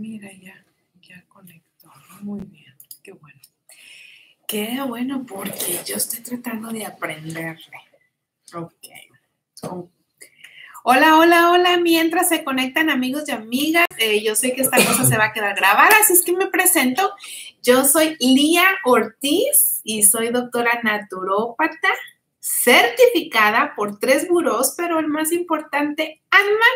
mira, ya, ya conectó. Muy bien, qué bueno. Qué bueno porque yo estoy tratando de aprenderle. Ok. Hola, hola, hola. Mientras se conectan amigos y amigas, eh, yo sé que esta cosa se va a quedar grabada, así es que me presento. Yo soy Lía Ortiz y soy doctora naturópata certificada por tres burós, pero el más importante, ANMA,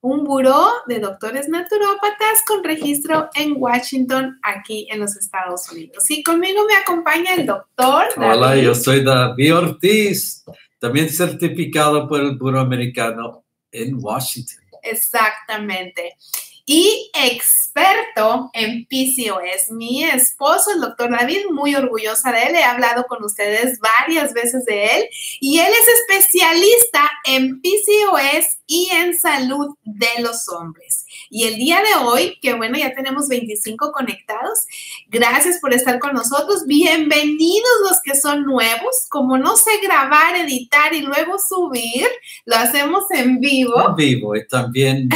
un buró de doctores naturópatas con registro en Washington, aquí en los Estados Unidos. Y conmigo me acompaña el doctor. Hola, yo soy David Ortiz, también certificado por el Buró Americano en Washington. Exactamente y experto en PCOS. Mi esposo, el doctor David, muy orgullosa de él. He hablado con ustedes varias veces de él y él es especialista en PCOS y en salud de los hombres. Y el día de hoy, que bueno, ya tenemos 25 conectados. Gracias por estar con nosotros. Bienvenidos los que son nuevos. Como no sé grabar, editar y luego subir, lo hacemos en vivo. En vivo y también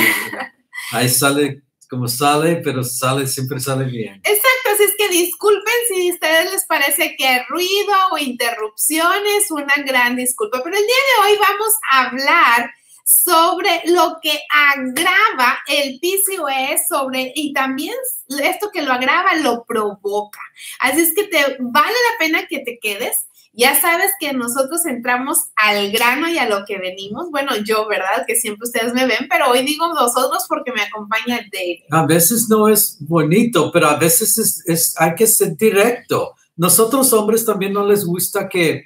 ahí sale como sale, pero sale, siempre sale bien. Exacto, así es que disculpen si a ustedes les parece que ruido o interrupciones, una gran disculpa, pero el día de hoy vamos a hablar sobre lo que agrava el PCOS sobre y también esto que lo agrava lo provoca. Así es que te vale la pena que te quedes ya sabes que nosotros entramos al grano y a lo que venimos. Bueno, yo, ¿verdad? Que siempre ustedes me ven, pero hoy digo nosotros porque me acompaña David. A veces no es bonito, pero a veces es, hay que ser directo. Nosotros hombres también no les gusta que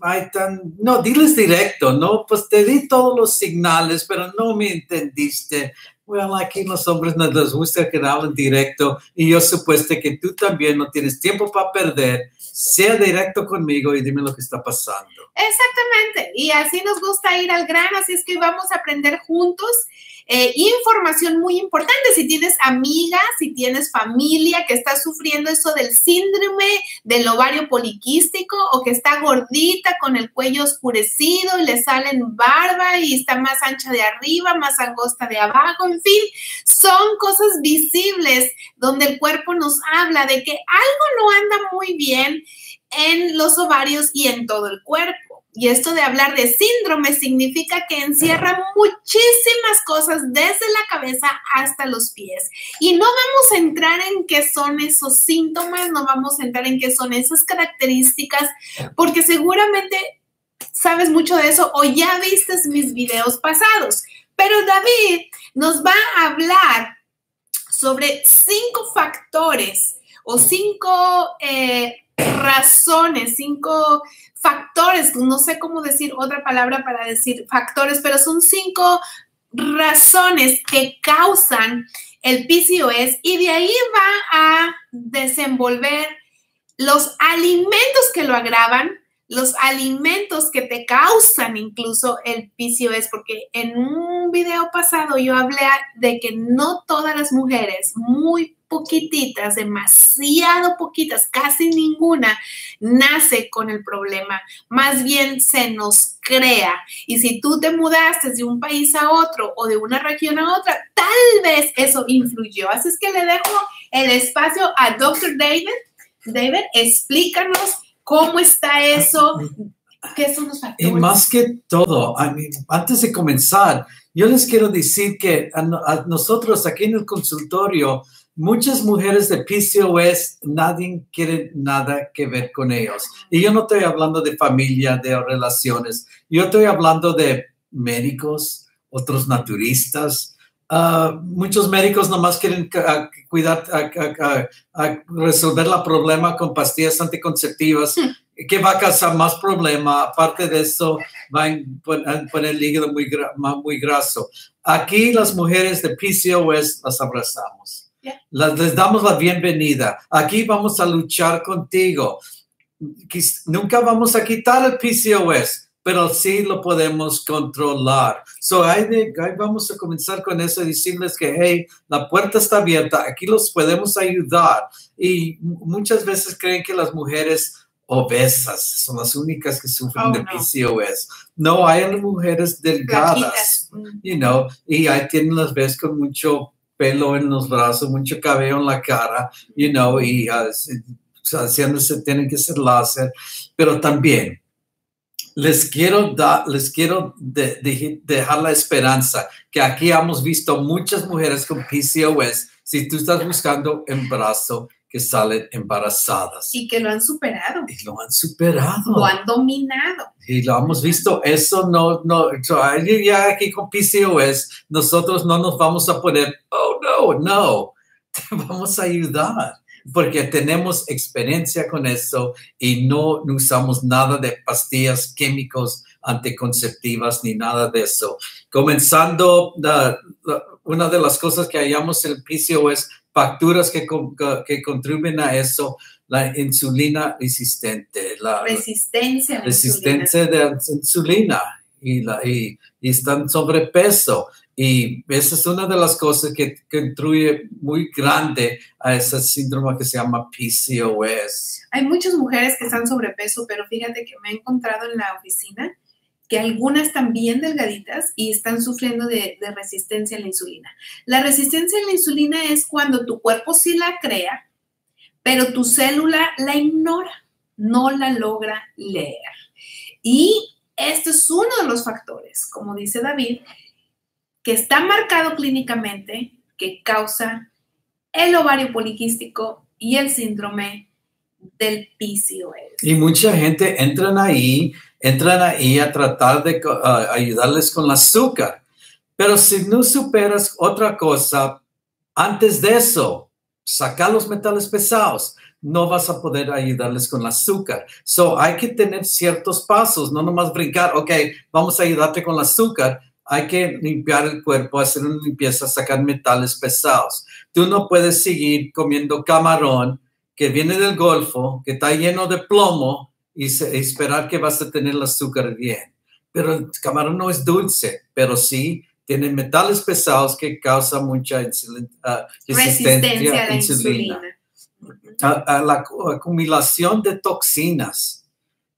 hay tan, no, diles directo, ¿no? Pues te di todos los señales, pero no me entendiste. Bueno, aquí los hombres no les gusta que hablen directo y yo supuesto que tú también no tienes tiempo para perder. Sea directo conmigo y dime lo que está pasando. Exactamente. Y así nos gusta ir al grano, así es que vamos a aprender juntos eh, información muy importante, si tienes amigas, si tienes familia que está sufriendo eso del síndrome del ovario poliquístico o que está gordita con el cuello oscurecido y le salen barba y está más ancha de arriba, más angosta de abajo, en fin, son cosas visibles donde el cuerpo nos habla de que algo no anda muy bien en los ovarios y en todo el cuerpo. Y esto de hablar de síndrome significa que encierra muchísimas cosas desde la cabeza hasta los pies. Y no vamos a entrar en qué son esos síntomas, no vamos a entrar en qué son esas características, porque seguramente sabes mucho de eso o ya viste mis videos pasados. Pero David nos va a hablar sobre cinco factores o cinco eh, razones, cinco factores, no sé cómo decir otra palabra para decir factores, pero son cinco razones que causan el PCOS y de ahí va a desenvolver los alimentos que lo agravan, los alimentos que te causan incluso el PCOS, porque en un video pasado yo hablé de que no todas las mujeres, muy poquititas, demasiado poquitas, casi ninguna, nace con el problema. Más bien se nos crea. Y si tú te mudaste de un país a otro o de una región a otra, tal vez eso influyó. Así es que le dejo el espacio a Dr. David. David, explícanos cómo está eso, qué son los factores. Y más que todo, antes de comenzar, yo les quiero decir que a nosotros aquí en el consultorio, muchas mujeres de PCOS, nadie quiere nada que ver con ellos. Y yo no estoy hablando de familia, de relaciones, yo estoy hablando de médicos, otros naturistas. Ah, muchos médicos nomás quieren cuidar, resolver el problema con pastillas anticonceptivas, hmm. que va a causar más problema. Aparte de eso, va a poner el hígado muy, muy graso. Aquí las mujeres de PCOS las abrazamos les damos la bienvenida. Aquí vamos a luchar contigo. Nunca vamos a quitar el PCOS, pero sí lo podemos controlar. So, ahí, vamos a comenzar con eso y decirles que, hey, la puerta está abierta, aquí los podemos ayudar. Y muchas veces creen que las mujeres obesas son las únicas que sufren de PCOS. No, hay mujeres delgadas, you know, y ahí tienen las veces con mucho pelo en los brazos, mucho cabello en la cara, you know, y uh, haciéndose, tienen que ser láser, pero también les quiero, dar, les quiero dejar la esperanza que aquí hemos visto muchas mujeres con PCOS. Si tú estás buscando embarazo, que salen embarazadas. Y que lo han superado. Y lo han superado. Lo han dominado. Y lo hemos visto. Eso no, no, ya aquí con PCOS, nosotros no nos vamos a poner, oh no, no, te vamos a ayudar porque tenemos experiencia con eso y no, usamos nada de pastillas químicos anticonceptivas ni nada de eso. Comenzando, una de las cosas que hallamos en el PCO es facturas que, que contribuyen a eso, la insulina resistente, la resistencia, resistencia de insulina y, la, y, y están sobrepeso. Y esa es una de las cosas que contribuye muy grande a ese síndrome que se llama PCOS. Hay muchas mujeres que están sobrepeso, pero fíjate que me he encontrado en la oficina que algunas bien delgaditas y están sufriendo de, de resistencia a la insulina. La resistencia a la insulina es cuando tu cuerpo sí la crea, pero tu célula la ignora, no la logra leer. Y este es uno de los factores, como dice David, que está marcado clínicamente que causa el ovario poliquístico y el síndrome del. Y mucha gente entran ahí, entran ahí a tratar de ayudarles con el azúcar. Pero si no superas otra cosa, antes de eso, sacar los metales pesados, no vas a poder ayudarles con el azúcar. So hay que tener ciertos pasos, no nomás brincar, ok, vamos a ayudarte con el azúcar, hay que limpiar el cuerpo, hacer una limpieza, sacar metales pesados. Tú no puedes seguir comiendo camarón que viene del Golfo, que está lleno de plomo y esperar que vas a tener el azúcar bien. Pero el camarón no es dulce, pero sí tiene metales pesados que causan mucha ah, resistencia a la insulina. A, la acumulación de toxinas.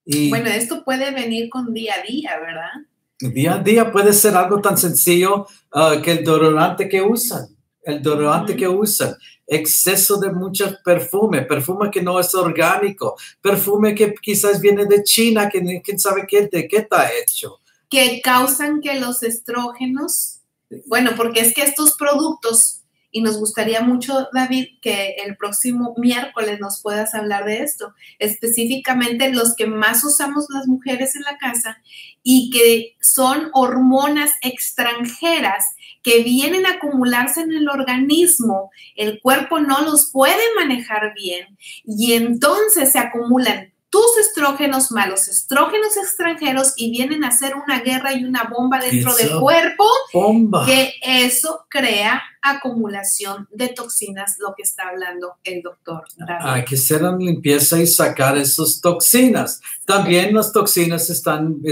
Y, bueno, esto puede venir con día a día, ¿verdad? Día a día puede ser algo tan sencillo uh, que el dorante que usan, el dorante que usan, exceso de mucho perfume, perfume que no es orgánico, perfume que quizás viene de China, que quién sabe qué, de qué está hecho. Que causan que los estrógenos, bueno, porque es que estos productos y nos gustaría mucho, David, que el próximo miércoles nos puedas hablar de esto, específicamente los que más usamos las mujeres en la casa y que son hormonas extranjeras que vienen a acumularse en el organismo, el cuerpo no los puede manejar bien y entonces se acumulan tus estrógenos malos, estrógenos extranjeros y vienen a hacer una guerra y una bomba dentro del cuerpo, bomba. que eso crea acumulación de toxinas, lo que está hablando el doctor. Hay que hacer una limpieza y sacar esas toxinas. También las toxinas están,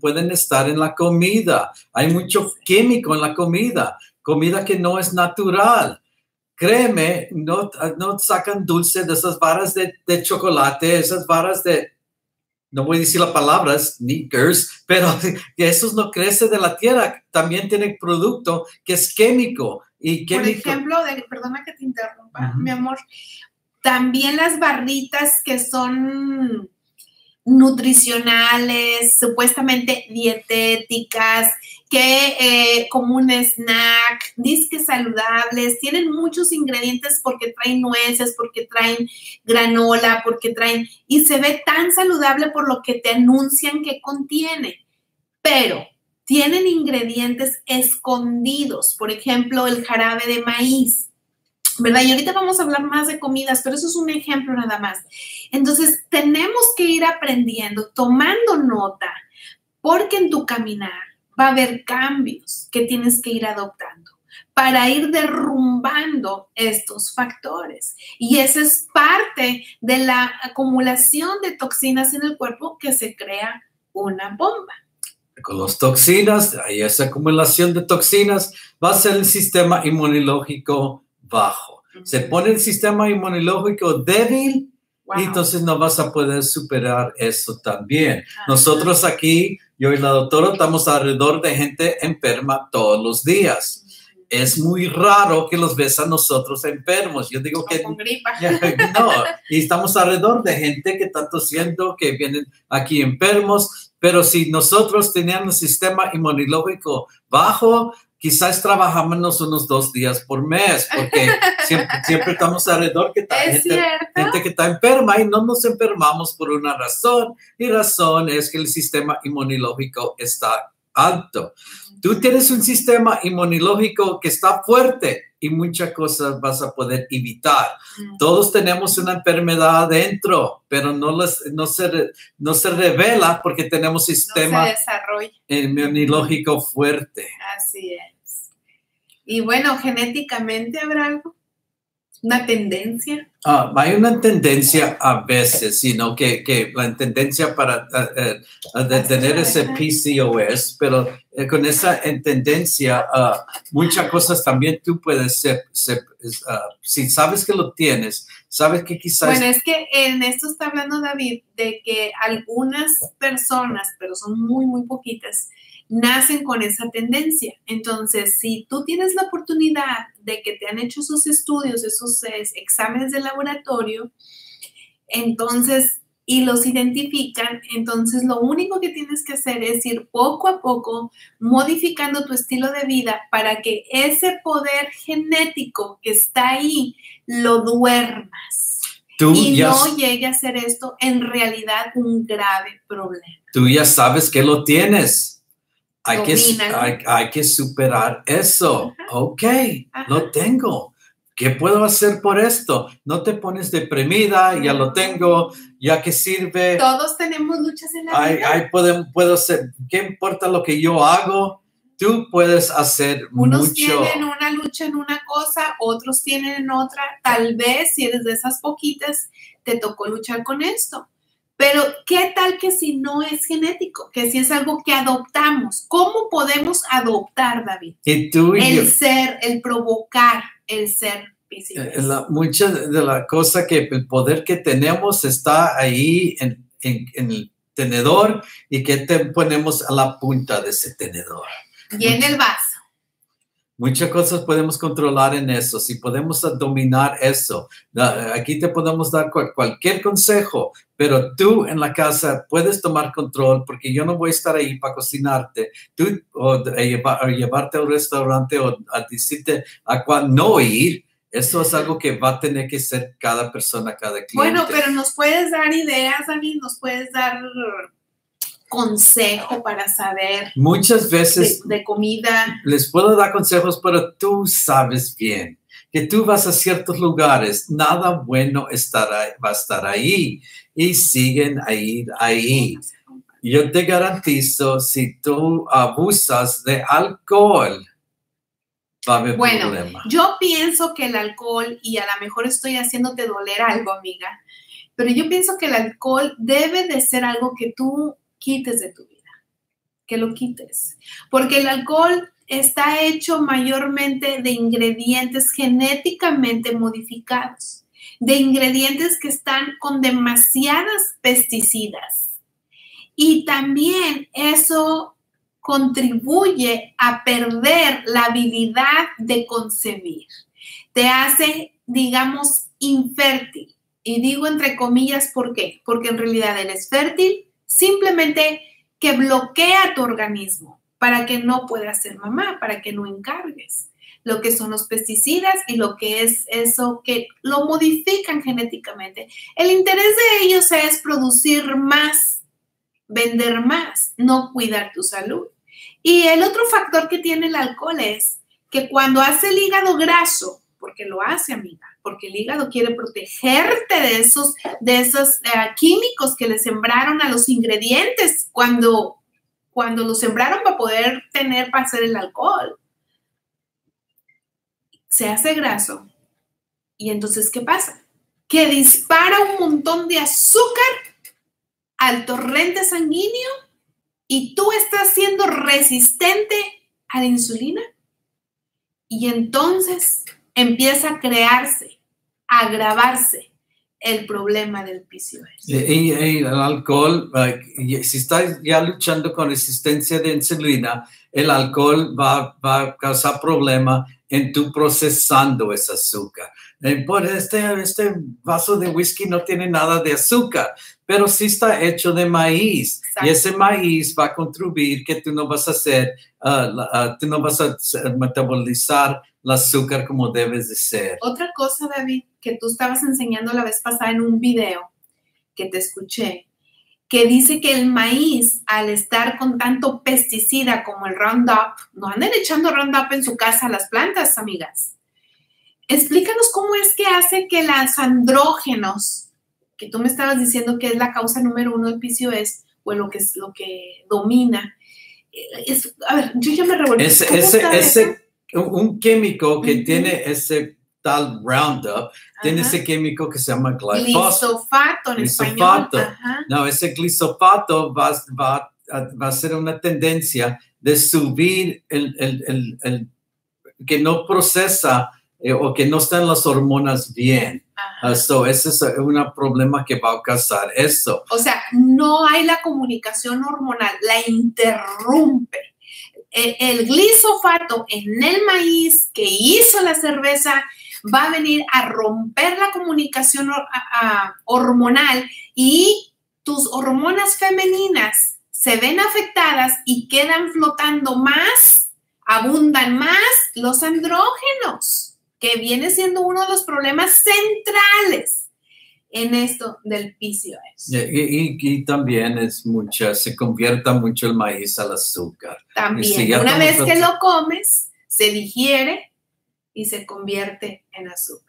pueden estar en la comida. Hay mucho químico en la comida, comida que no es natural créeme, no, no sacan dulce de esas varas de, de, chocolate, esas varas de, no voy a decir las palabras, sneakers, pero que esos no crecen de la tierra, también tienen producto que es químico. Y químico. Por ejemplo, de, perdona que te interrumpa, mi amor, también las barritas que son nutricionales, supuestamente dietéticas, que eh, como un snack, disques saludables, tienen muchos ingredientes porque traen nueces, porque traen granola, porque traen, y se ve tan saludable por lo que te anuncian que contiene, pero tienen ingredientes escondidos, por ejemplo, el jarabe de maíz ¿verdad? Y ahorita vamos a hablar más de comidas, pero eso es un ejemplo nada más. Entonces, tenemos que ir aprendiendo, tomando nota, porque en tu caminar va a haber cambios que tienes que ir adoptando para ir derrumbando estos factores. Y esa es parte de la acumulación de toxinas en el cuerpo que se crea una bomba. Con las toxinas, hay esa acumulación de toxinas, va a ser el sistema inmunológico bajo. Se pone el sistema inmunológico débil y entonces no vas a poder superar eso también. Nosotros aquí, yo y la doctora, estamos alrededor de gente enferma todos los días. es muy raro que los ves a nosotros enfermos. Yo digo O que con gripa. no, y estamos alrededor de gente que está tosiendo, que vienen aquí enfermos, pero si nosotros teníamos sistema inmunológico bajo, quizás trabajamos unos dos días por mes, porque siempre, siempre estamos alrededor que está Es gente, gente que está enferma y no nos enfermamos por una razón, y razón es que el sistema inmunológico está alto. Tú tienes un sistema inmunológico que está fuerte y muchas cosas vas a poder evitar. Mm. Todos tenemos una enfermedad adentro, pero no, las- no, se, no se revela porque tenemos No sistema desarrolla. inmunológico fuerte. Así es. Y bueno, genéticamente habrá algo, una tendencia. Ah, hay una tendencia a veces, sino que, que la tendencia para eh, eh, de tener ese PCOS, pero eh, con esa tendencia, ah, muchas cosas también tú puedes ser, ser, ah, si sabes que lo tienes, sabes que quizás Bueno, es que en esto está hablando David de que algunas personas, pero son muy, muy poquitas, nacen con esa tendencia. Entonces, si tú tienes la oportunidad de que te han hecho esos estudios, esos exámenes de laboratorio, entonces, y los identifican, entonces lo único que tienes que hacer es ir poco a poco modificando tu estilo de vida para que ese poder genético que está ahí lo duermas tú y ya, no llegue a ser esto en realidad un grave problema. tú ya sabes que lo tienes. Hay que, hay, hay que superar eso. Ok, Ajá. lo tengo. ¿Qué puedo hacer por esto? No te pones deprimida, ya lo tengo, ya que sirve. Todos tenemos luchas en la Ay, vida. ay, puedo, puedo hacer, ¿qué importa lo que yo hago? Tú puedes hacer Unos mucho. tienen una lucha en una cosa, otros tienen en otra. Tal vez si eres de esas poquitas, te tocó luchar con esto. Pero, ¿qué tal que si no es genético? Que si es algo que adoptamos. ¿Cómo podemos adoptar, David? Y tú y yo, El ser, el provocar, el ser eh, la- mucha de la cosa que el poder que tenemos está ahí en, en- en el tenedor y que te ponemos a la punta de ese tenedor. Y en el vaso. Muchas cosas podemos controlar en eso, si podemos dominar eso. Aquí te podemos dar cual- cualquier consejo, pero tú en la casa puedes tomar control porque yo no voy a estar ahí para cocinarte, tú o llevarte al restaurante o a decirte a cuál no ir. Eso es algo que va a tener que ser cada persona, cada cliente. Bueno, pero nos puedes dar ideas, David, nos puedes dar consejo para saber Muchas de, veces de comida. les puedo dar consejos, pero tú sabes bien que tú vas a ciertos lugares, nada bueno estará, va a estar ahí y siguen ahí, ahí. Yo te garantizo, si tú abusas de alcohol, va a haber Bueno, problema. Yo pienso que el alcohol, y a lo mejor estoy haciéndote doler algo, amiga, pero yo pienso que el alcohol debe de ser algo que tú quites de tu vida, que lo quites, porque el alcohol está hecho mayormente de ingredientes genéticamente modificados, de ingredientes que están con demasiadas pesticidas. Y también eso contribuye a perder la habilidad de concebir. Te hace, digamos, infértil. Y digo entre comillas, ¿por qué? Porque en realidad eres fértil simplemente que bloquea tu organismo para que no puedas ser mamá, para que no encargues lo que son los pesticidas y lo que es eso que lo modifican genéticamente. El interés de ellos es producir más, vender más, no cuidar tu salud. Y el otro factor que tiene el alcohol es que cuando hace el hígado graso, porque lo hace, amiga, porque el hígado quiere protegerte de esos, de esos eh, químicos que le sembraron a los ingredientes cuando, cuando los sembraron para poder tener, para hacer el alcohol. Se hace graso. Y entonces, ¿qué pasa? Que dispara un montón de azúcar al torrente sanguíneo y tú estás siendo resistente a la insulina. Y entonces empieza a crearse, agravarse el problema del PCOS. Y, y- el alcohol, si estás ya luchando con resistencia de insulina, el alcohol va, va a causar problema en tu procesando ese azúcar. Eh, por este, este vaso de whisky no tiene nada de azúcar, pero sí está hecho de maíz. Exacto. Y ese maíz va a contribuir que tú no vas a hacer, ah, la- ah, tú no vas a metabolizar el azúcar como debes de ser. Otra cosa, David, que tú estabas enseñando la vez pasada en un video que te escuché, que dice que el maíz, al estar con tanto pesticida como el Roundup, no anden echando Roundup en su casa a las plantas, amigas. Explícanos cómo es que hace que los andrógenos, que tú me estabas diciendo que es la causa número uno del PCOS, o lo que es lo que domina. eh, es- a ver, yo ya me revolví. Ese, ¿Cómo ese, ese, un químico que Ujú. tiene ese tal Roundup, tiene ese químico que se llama glyphosate. Glisofato en español. Glisofato. Ajá. No, ese glisofato va, va, va a ser una tendencia de subir el, el- el- el- que no procesa eh, o que no están las hormonas bien. Uh, so ese es un problema que va a causar eso. O sea, no hay la comunicación hormonal, la interrumpe. El, el glisofato en el maíz que hizo la cerveza va a venir a romper la comunicación hormonal y tus hormonas femeninas se ven afectadas y quedan flotando más, abundan más los andrógenos, que viene siendo uno de los problemas centrales en esto del PCOS. Y, y- y también es mucha, se convierta mucho el maíz al azúcar. También, una vez que lo comes, se digiere y se convierte en azúcar.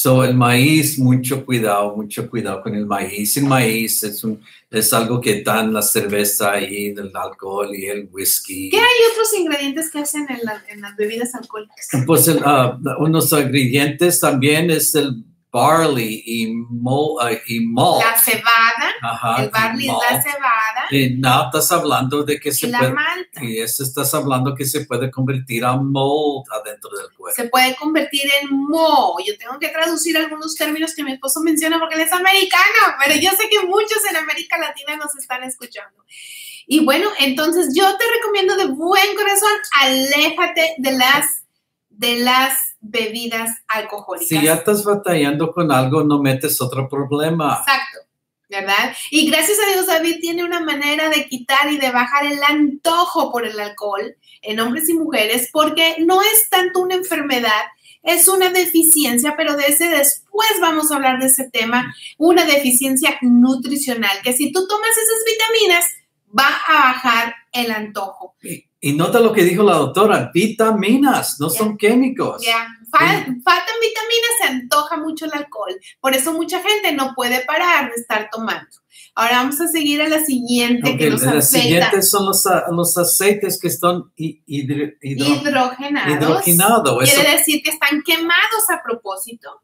So, el maíz, mucho cuidado, mucho cuidado con el maíz. El maíz es, un, es algo que dan la cerveza y el alcohol y el whisky. ¿Qué hay otros ingredientes que hacen en, la- en las bebidas alcohólicas? Pues el, ah, unos ingredientes también es el barley y, mo, ah, y malt. La cebada, Ajá, el barley es la cebada Y no estás hablando de que y se la puede, malta. y eso estás hablando que se puede convertir a mold adentro del cuerpo. Se puede convertir en mo. Yo tengo que traducir algunos términos que mi esposo menciona porque él es americano, pero yo sé que muchos en América Latina nos están escuchando. Y bueno, entonces yo te recomiendo de buen corazón, aléjate de las, de las bebidas alcohólicas. Si ya estás batallando con algo, no metes otro problema. Exacto, ¿verdad? Y gracias a Dios David tiene una manera de quitar y de bajar el antojo por el alcohol en hombres y mujeres porque no es tanto una enfermedad, es una deficiencia, pero de ese después vamos a hablar de ese tema, una deficiencia nutricional, que si tú tomas esas vitaminas va a bajar el antojo. Y, y nota lo que dijo la doctora, vitaminas, no son químicos. Ya, fal- faltan vitaminas, se antoja mucho el alcohol. Por eso mucha gente no puede parar de estar tomando. Ahora vamos a seguir a la siguiente Ok, que nos las aceita. siguientes son los, a- los aceites que están hi- hidro- hidro- Hidrogenados. Eso, Quiere decir que están quemados a propósito.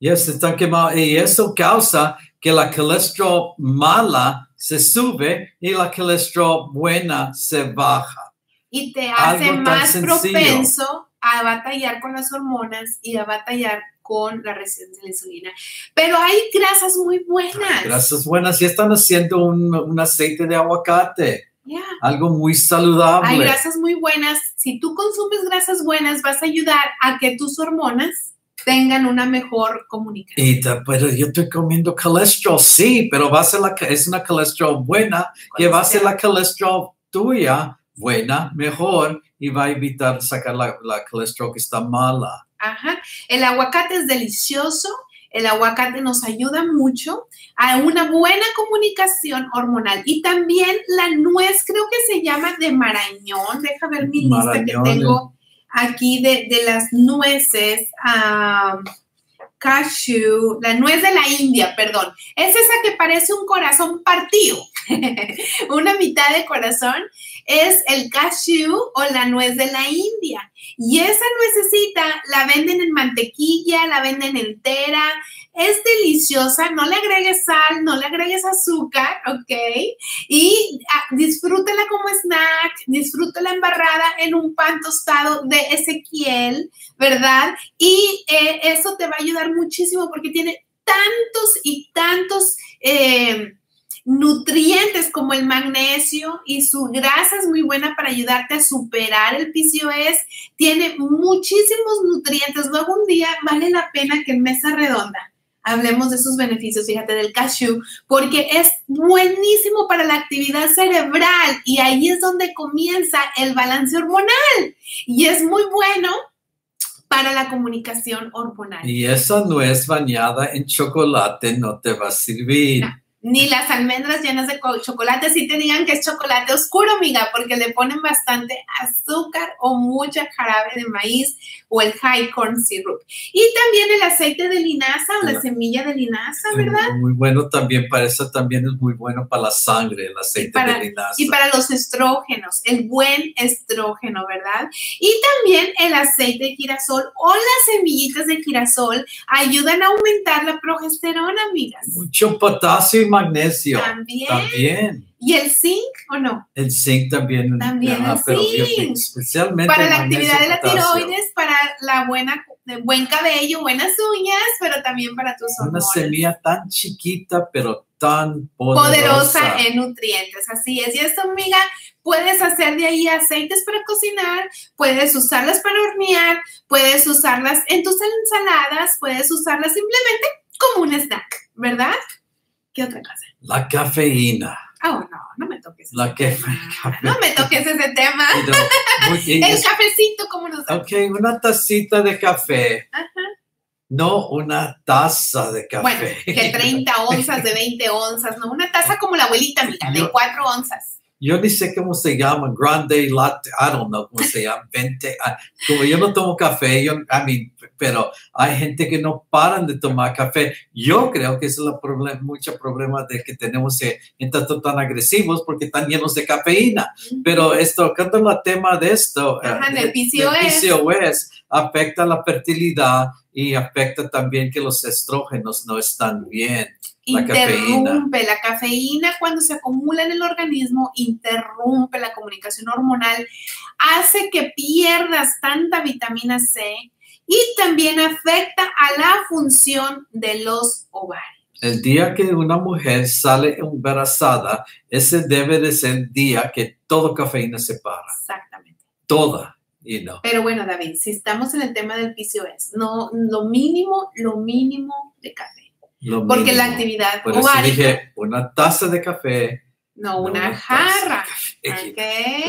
yes, están quemados. Y eso causa que la colesterol mala se sube y la colesterol buena se baja. Y te hace más propenso a batallar con las hormonas y a batallar con la resistencia a la insulina. Pero hay grasas muy buenas. Grasas buenas, ya están haciendo un, un aceite de aguacate, Ya. algo muy saludable. Hay grasas muy buenas. Si tú consumes grasas buenas, vas a ayudar a que tus hormonas tengan una mejor comunicación. Y te- pero yo estoy comiendo colesterol, sí, pero va a ser la, es una colesterol buena, que va a ser la colesterol tuya buena, mejor, y va a evitar sacar la, la colesterol que está mala. Ajá. El aguacate es delicioso. El aguacate nos ayuda mucho a una buena comunicación hormonal. Y también la nuez, creo que se llama de marañón. Deja ver mi lista que tengo aquí de, de las nueces. cashew, la nuez de la India, perdón. Es esa que parece un corazón partido. una mitad de corazón es el cashew o la nuez de la India. Y esa nuececita la venden en mantequilla, la venden entera. Es deliciosa, no le agregues sal, no le agregues azúcar, ¿ok? Y ah, disfrútala como snack, disfrútala embarrada en un pan tostado de Ezequiel, ¿verdad? Y eh, eso te va a ayudar muchísimo porque tiene tantos y tantos eh, nutrientes como el magnesio y su grasa es muy buena para ayudarte a superar el PCOS. Tiene muchísimos nutrientes. Luego un día vale la pena que en mesa redonda hablemos de sus beneficios, fíjate, del cashew, porque es buenísimo para la actividad cerebral y ahí es donde comienza el balance hormonal y es muy bueno para la comunicación hormonal. Y esa nuez bañada en chocolate no te va a servir ni las almendras llenas de chocolate, si te digan que es chocolate oscuro, amiga, porque le ponen bastante azúcar o mucha jarabe de maíz o el high corn syrup. Y también el aceite de linaza o la semilla de linaza, ¿verdad? Muy bueno también, para eso también es muy bueno para la sangre, el aceite de linaza. Y para los estrógenos, el buen estrógeno, ¿verdad? Y también el aceite de girasol o las semillitas de girasol ayudan a aumentar la progesterona, amigas. Mucho potasio magnesio. También. ¿Y el zinc o no? El zinc también. También el zinc. Especialmente. Para la actividad de la tiroides, para la buena, buen cabello, buenas uñas, pero también para tus Una semilla tan chiquita, pero tan poderosa. Poderosa en nutrientes, así es. Y esto, amiga, puedes hacer de ahí aceites para cocinar, puedes usarlas para hornear, puedes usarlas en tus ensaladas, puedes usarlas simplemente como un snack, ¿verdad? ¿Qué otra cosa? La cafeína. Oh, no, no me toques. La No me toques ese tema. el cafecito, ¿cómo nos da? Ok, una tacita de café. Ajá. No una taza de café. Bueno, que 30 onzas, de 20 onzas, no, una taza como la abuelita, mira, de 4 onzas yo ni sé cómo se llama, grande latte, I don't know cómo se llama, 20, ah, como yo no tomo café, yo, I mean, pero hay gente que no paran de tomar café. Yo creo que es el problema, mucho problema de que tenemos eh, en tanto tan agresivos porque están llenos de cafeína. Pero esto, tocando el tema de esto, Ajá, el PCOS. PCOS afecta la fertilidad y afecta también que los estrógenos no están bien interrumpe la cafeína. cuando se acumula en el organismo, interrumpe la comunicación hormonal, hace que pierdas tanta vitamina C y también afecta a la función de los ovarios. El día que una mujer sale embarazada, ese debe de ser el día que todo cafeína se para. Exactamente. Toda. You know. Pero bueno, David, si estamos en el tema del PCOS, no, lo mínimo, lo mínimo de café porque la actividad Por eso dije una taza de café. No, una, jarra.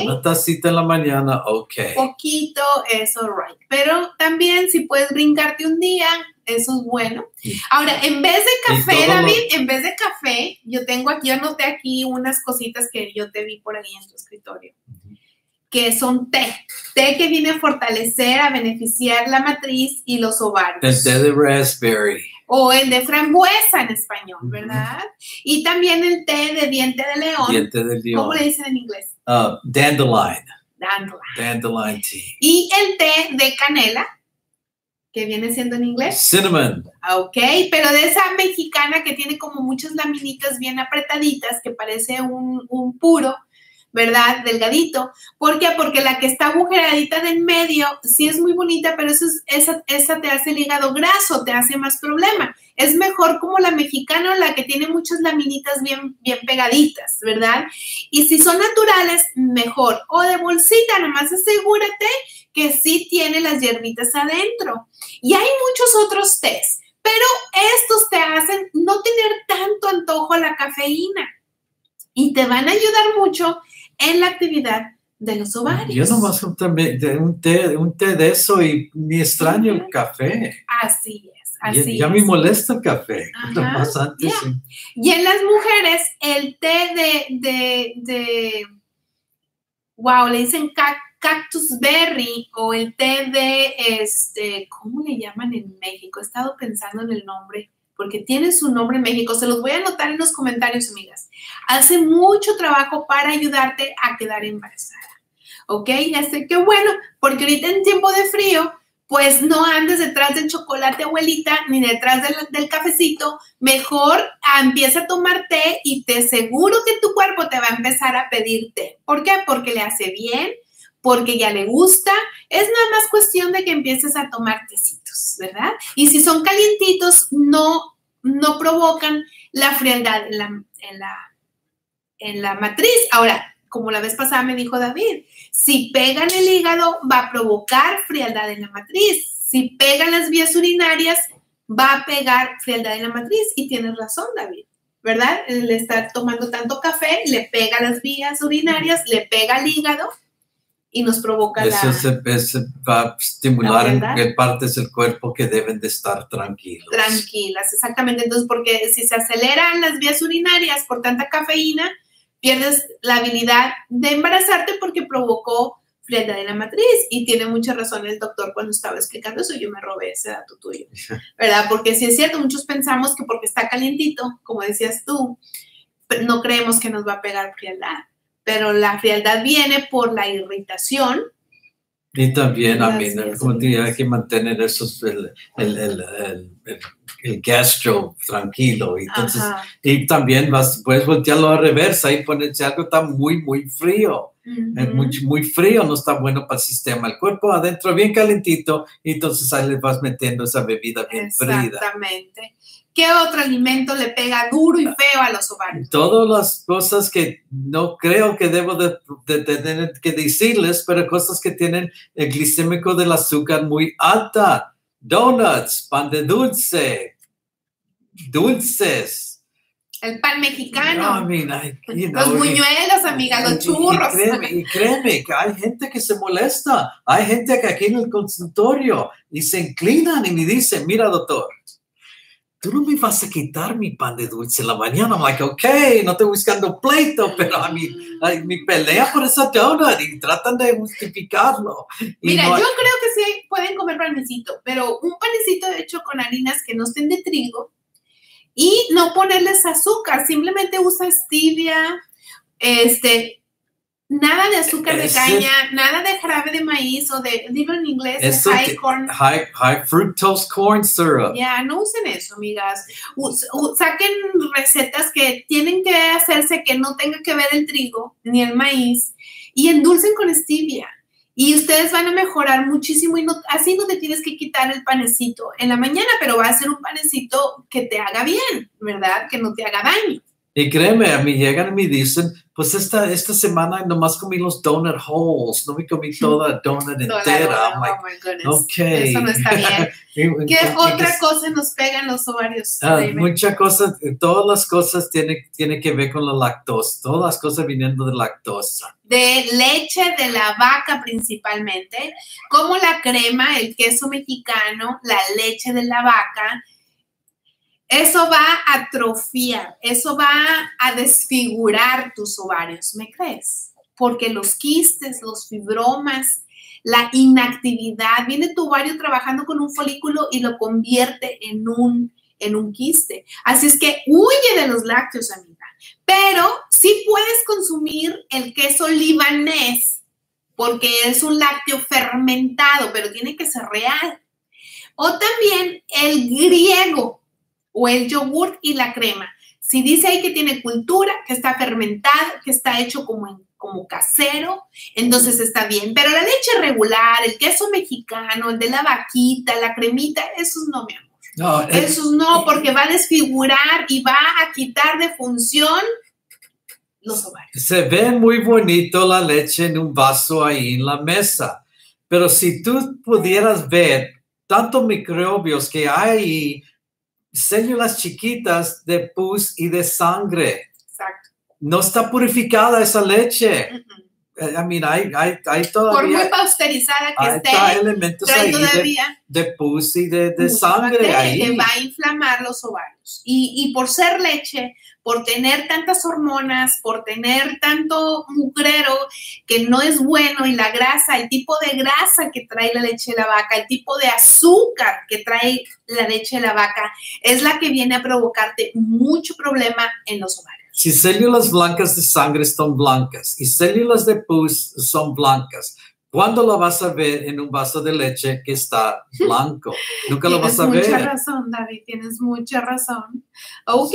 Una tacita en la mañana, ok. Poquito, eso, right. Pero también si puedes brincarte un día, eso es bueno. Ahora, en vez de café, David, en vez de café, yo tengo aquí, yo anoté aquí unas cositas que yo te vi por ahí en tu escritorio, que son té. Té que viene a fortalecer, a beneficiar la matriz y los ovarios. El té de raspberry o el de frambuesa en español, ¿verdad? Y también el té de diente de león. Diente de león. ¿Cómo le dicen en inglés? Uh, dandelion. Dandelion. Dandelion tea. Y el té de canela, que viene siendo en inglés. Cinnamon. Ok, pero de esa mexicana que tiene como muchas laminitas bien apretaditas, que parece un, un puro ¿verdad? Delgadito. ¿Por qué? Porque la que está agujeradita de en medio sí es muy bonita, pero eso esa, esa te hace el hígado graso, te hace más problema. Es mejor como la mexicana o la que tiene muchas laminitas bien, bien pegaditas, ¿verdad? Y si son naturales, mejor. O de bolsita, nomás asegúrate que sí tiene las hierbitas adentro. Y hay muchos otros tés, pero estos te hacen no tener tanto antojo a la cafeína y te van a ayudar mucho en la actividad de los ovarios. Yo nomás un un té, un té de eso y ni extraño el café. Así es, así ya, me molesta el café. Y en las mujeres, el té de, de, de wow, le dicen cactus berry o el té de, este, ¿cómo le llaman en México? He estado pensando en el nombre porque tiene su nombre en México. Se los voy a anotar en los comentarios, amigas. Hace mucho trabajo para ayudarte a quedar embarazada. ¿Ok? Ya sé que bueno, porque ahorita en tiempo de frío, pues no andes detrás del chocolate, abuelita, ni detrás del, cafecito. Mejor empieza a tomar té y te seguro que tu cuerpo te va a empezar a pedir té. ¿Por qué? Porque le hace bien, porque ya le gusta. Es nada más cuestión de que empieces a tomar ¿verdad? Y si son calientitos, no no provocan la frialdad en la, en la, en la matriz. Ahora, como la vez pasada me dijo David, si pegan el hígado va a provocar frialdad en la matriz. Si pegan las vías urinarias, va a pegar frialdad en la matriz. Y tienes razón, David, ¿verdad? El estar tomando tanto café le pega las vías urinarias, le pega al hígado y nos provoca Eso la... se, va a estimular La en qué partes del cuerpo que deben de estar tranquilos. tranquilas, exactamente. Entonces, porque si se aceleran las vías urinarias por tanta cafeína, pierdes la habilidad de embarazarte porque provocó frialdad en la matriz. Y tiene mucha razón el doctor cuando estaba explicando eso. Yo me robé ese dato tuyo, ¿verdad? Porque si es cierto, muchos pensamos que porque está calientito, como decías tú, no creemos que nos va a pegar frialdad. Pero la frialdad viene por la irritación Y también, a mí, como hay que mantener esos, el, el, el, el, gastro tranquilo. Y, entonces, Ajá. y también vas, puedes voltearlo a reversa y ponerse algo está muy, muy frío. Es Ujú. muy, muy frío, no está bueno para el sistema. El cuerpo adentro bien calentito y entonces ahí le vas metiendo esa bebida bien fría. Exactamente. ¿Qué otro alimento le pega duro y feo a los ovarios? Todas las cosas que no creo que debo de, de- de tener que decirles, pero cosas que tienen el glicémico del azúcar muy alta. Donuts, pan de dulce, dulces. El pan mexicano, I mean, I- you los know, y- buñuelos, amiga, los churros. Y créeme, y créeme que hay gente que se molesta. Hay gente que aquí en el consultorio y se inclinan y me dicen, mira doctor, tú no me vas a quitar mi pan de dulce en la mañana. I'm like, ok, no estoy buscando pleito, pero a mí, ay, mi pelea por esa donut y tratan de justificarlo. Mira, no- yo creo que sí pueden comer panecito, pero un panecito hecho con harinas que no estén de trigo y no ponerles azúcar, simplemente usa stevia, este, nada de azúcar de caña, nada de jarabe de maíz o de, dilo en inglés, high corn. high, high fructose corn syrup. Ya, no usen eso, amigas. Us- saquen recetas que tienen que hacerse que no tenga que ver el trigo ni el maíz y endulcen con stevia. Y ustedes van a mejorar muchísimo y no, así no te tienes que quitar el panecito en la mañana, pero va a ser un panecito que te haga bien, ¿verdad? Que no te haga daño. Y créeme, a mí llegan y me dicen, pues esta, esta semana nomás comí los donut holes, no me comí toda donut entera. I'm like, oh my goodness. ok. Eso no está bien. ¿Qué otra cosa nos pega en los ovarios? Ah, muchas cosas, todas las cosas tienen tiene que ver con la lactosa, todas las cosas viniendo de lactosa. de leche de la vaca principalmente, como la crema, el queso mexicano, la leche de la vaca. Eso va a atrofiar, eso va a desfigurar tus ovarios, ¿me crees? Porque los quistes, los fibromas, la inactividad, viene tu ovario trabajando con un folículo y lo convierte en un, en un quiste. Así es que huye de los lácteos, amiga. Pero sí puedes consumir el queso libanés porque es un lácteo fermentado, pero tiene que ser real. O también el griego o el yogur y la crema. Si dice ahí que tiene cultura, que está fermentado, que está hecho como, como casero, entonces está bien. Pero la leche regular, el queso mexicano, el de la vaquita, la cremita, esos no, mi amor. No, eh, Esos no, porque va a desfigurar y va a quitar de función los ovarios. se ve muy bonito la leche en un vaso ahí en la mesa, pero si tú pudieras ver tantos microbios que hay, células chiquitas de pus y de sangre, Exacto. no está purificada esa leche. I mean, hay, hay, hay Por muy todavía pasteurizada que hay esté, elementos trae ahí de, todavía de pus y de, sangre ahí. que va a inflamar los ovarios. Y, y por ser leche, por tener tantas hormonas, por tener tanto mugrero que no es bueno y la grasa, el tipo de grasa que trae la leche de la vaca, el tipo de azúcar que trae la leche de la vaca, es la que viene a provocarte mucho problema en los ovarios. Si células blancas de sangre son blancas y células de pus son blancas, ¿cuándo lo vas a ver en un vaso de leche que está blanco? Nunca lo Tienes vas a mucha ver. razón, David, tienes mucha razón. Ok,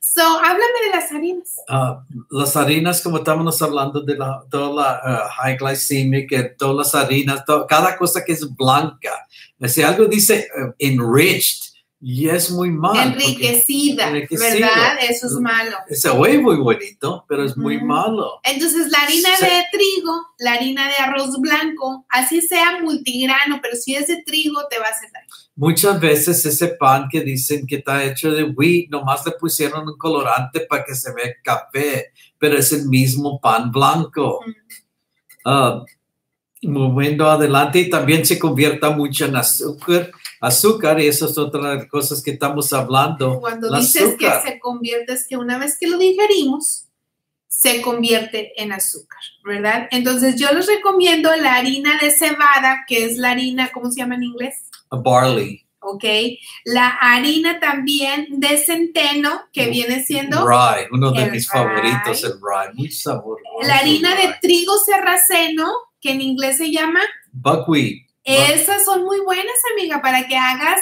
so háblame de las harinas. Ah, las harinas, como estábamos hablando de la, toda la ah, high glycemic, eh, todas las harinas, cada cosa que es blanca. Si algo dice eh, enriched, y es muy mal. porque enriquecida. ¿verdad? Eso es malo. Se oye muy bonito, pero es muy Ujú. malo. Entonces, la harina Sí. de trigo, la harina de arroz blanco, así sea multigrano, pero si es de trigo, te va a hacer daño. Muchas veces ese pan que dicen que está hecho de wheat, nomás le pusieron un colorante para que se vea café, pero es el mismo pan blanco. Ujú. Ah, moviendo adelante y también se convierta mucho en azúcar, azúcar y eso es otra de las cosas que estamos hablando. Cuando dices azúcar. que se convierte, es que una vez que lo digerimos, se convierte en azúcar, ¿verdad? Entonces, yo les recomiendo la harina de cebada, que es la harina, ¿cómo se llama en inglés? A barley, ¿Ok? La harina también de centeno, que viene siendo rye, uno de mis rye. favoritos, el rye, muy sabroso. la harina de trigo serraceno, que en inglés se llama buckwheat. Esas son muy buenas, amiga, para que hagas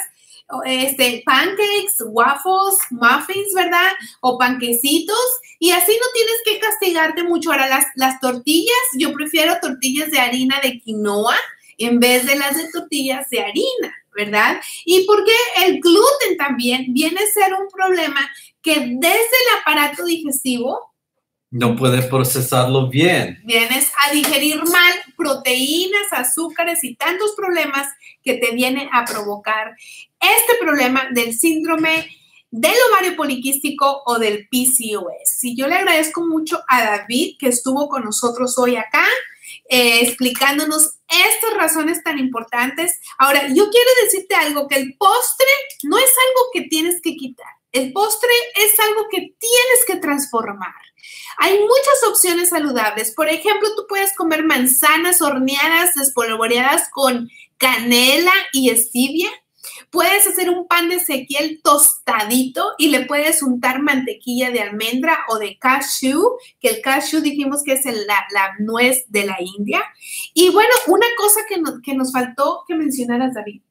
este, pancakes, waffles, muffins, ¿verdad? O panquecitos. Y así no tienes que castigarte mucho. Ahora, las, las tortillas, yo prefiero tortillas de harina de quinoa en vez de las de tortillas de harina, ¿verdad? Y porque el gluten también viene a ser un problema que desde el aparato digestivo No puede procesarlo bien. vienes a digerir mal proteínas, azúcares y tantos problemas que te viene a provocar este problema del síndrome del ovario poliquístico o del PCOS. Y yo le agradezco mucho a David que estuvo con nosotros hoy acá eh, explicándonos estas razones tan importantes. Ahora, yo quiero decirte algo, que el postre no es algo que tienes que quitar. El postre es algo que tienes que transformar. Hay muchas opciones saludables. Por ejemplo, tú puedes comer manzanas horneadas, espolvoreadas con canela y stevia. Puedes hacer un pan de Ezequiel tostadito y le puedes untar mantequilla de almendra o de cashew, que el cashew dijimos que es el- la, la nuez de la India. Y bueno, una cosa que, no- que nos faltó que mencionaras, David,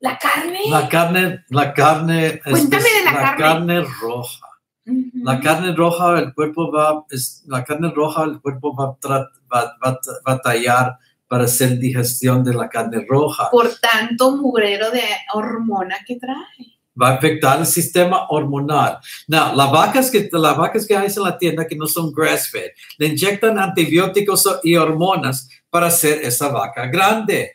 la carne. La carne, la carne, Cuéntame es de la carne. roja. La carne roja, el cuerpo va, es, la carne roja, el cuerpo va va- va a batallar para hacer digestión de la carne roja. Por tanto mugrero de hormona que trae. Va a afectar el sistema hormonal. No, las vacas que las vacas que hay en la tienda que no son grass fed, le inyectan antibióticos y hormonas para hacer esa vaca grande.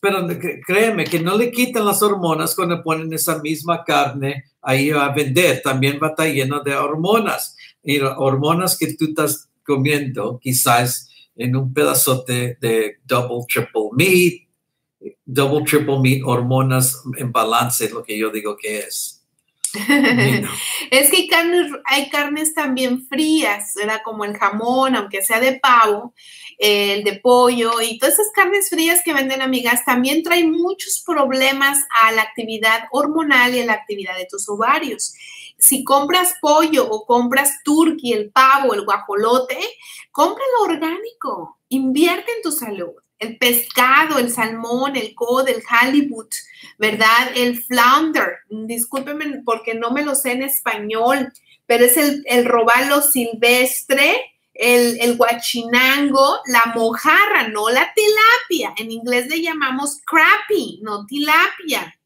Pero créeme que no le quitan las hormonas cuando ponen esa misma carne ahí a vender. También va a estar lleno de hormonas. Y hormonas que tú estás comiendo, quizás en un pedazote de double, triple meat, double, triple meat, hormonas en balance, lo que yo digo que es. Es que hay carnes, hay carnes también frías, ¿verdad? Como el jamón, aunque sea de pavo, eh, el de pollo y todas esas carnes frías que venden amigas también traen muchos problemas a la actividad hormonal y a la actividad de tus ovarios. Si compras pollo o compras turkey, el pavo, el guajolote, cómpralo orgánico, invierte en tu salud. El pescado, el salmón, el cod, el halibut, ¿verdad? El flounder, discúlpenme porque no me lo sé en español, pero es el, el robalo silvestre, el, el guachinango, la mojarra, no la tilapia. En inglés le llamamos crappie, no tilapia,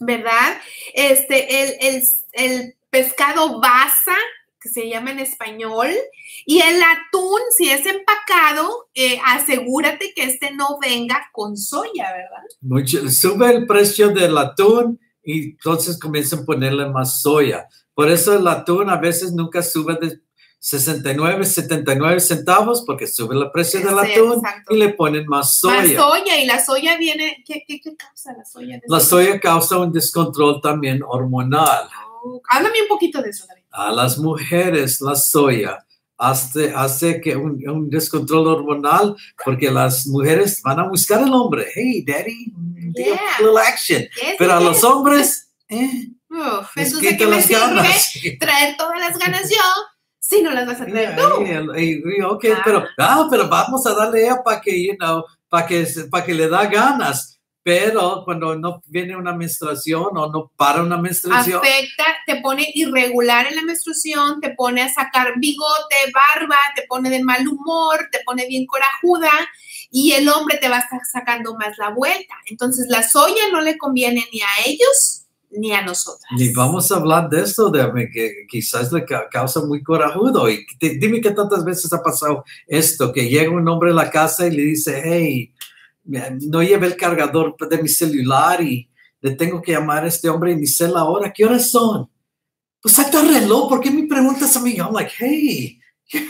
¿verdad? Este, el, el, pescado basa, que se llama en español, y el atún, si es empacado, eh, asegúrate que este no venga con soya, ¿verdad? Mucho- sube el precio del atún y entonces comienzan a ponerle más soya. Por eso el atún a veces nunca sube de 69, 79 centavos porque sube el precio del Sí, atún exacto. y le ponen más Más soya. soya, y la soya viene, ¿qué, qué, qué causa la soya? La soya causa un descontrol también hormonal. Oh, háblame un poquito de eso, David. A las mujeres la soya hace, hace que un, un descontrol hormonal porque las mujeres van a buscar al hombre. Hey, daddy, Yeah. a little action. ¿Qué es? Pero a ¿Qué los es? hombres, eh, Uf, entonces, ¿qué me las sirve ganas. traer todas las ganas yo si no las vas a Yeah, tú? yeah, ok, Ah. pero, ah, pero vamos a darle ella para que, you know, para que, para que le da ganas. Pero cuando no viene una menstruación o no para una menstruación, Afecta, te pone irregular en la menstruación, te pone a sacar bigote, barba, te pone de mal humor, te pone bien corajuda y el hombre te va a estar sacando más la vuelta. Entonces la soya no le conviene ni a ellos ni a nosotras. Y vamos a hablar de esto, de que quizás le causa muy corajudo. Y dime qué tantas veces ha pasado esto, que llega un hombre a la casa y le dice, hey, no lleve el cargador de mi celular y le tengo que llamar a este hombre y mi cel ahora, ¿qué horas son? Pues saca el reloj, ¿por qué me preguntas a mí? I'm like, hey.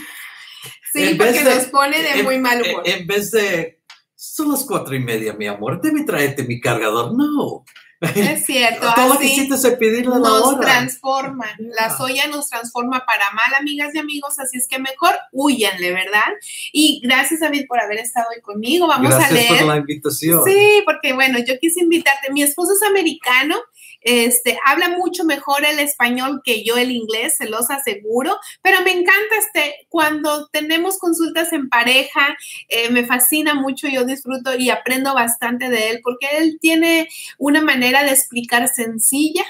Sí, porque nos pone de muy mal humor. En, vez de, son las cuatro y media, mi amor, debe traerte mi cargador. No. Es cierto. Todo lo que hiciste es pedirle la Nos transforma. La soya nos transforma para mal, amigas y amigos. Así es que mejor huyanle, ¿verdad? Y gracias, David, por haber estado hoy conmigo. Vamos a leer. Gracias por la invitación. Sí, porque bueno, yo quise invitarte. Mi esposo es americano este, habla mucho mejor el español que yo el inglés, se los aseguro, pero me encanta este, cuando tenemos consultas en pareja, eh, me fascina mucho, yo disfruto y aprendo bastante de él porque él tiene una manera de explicar sencilla,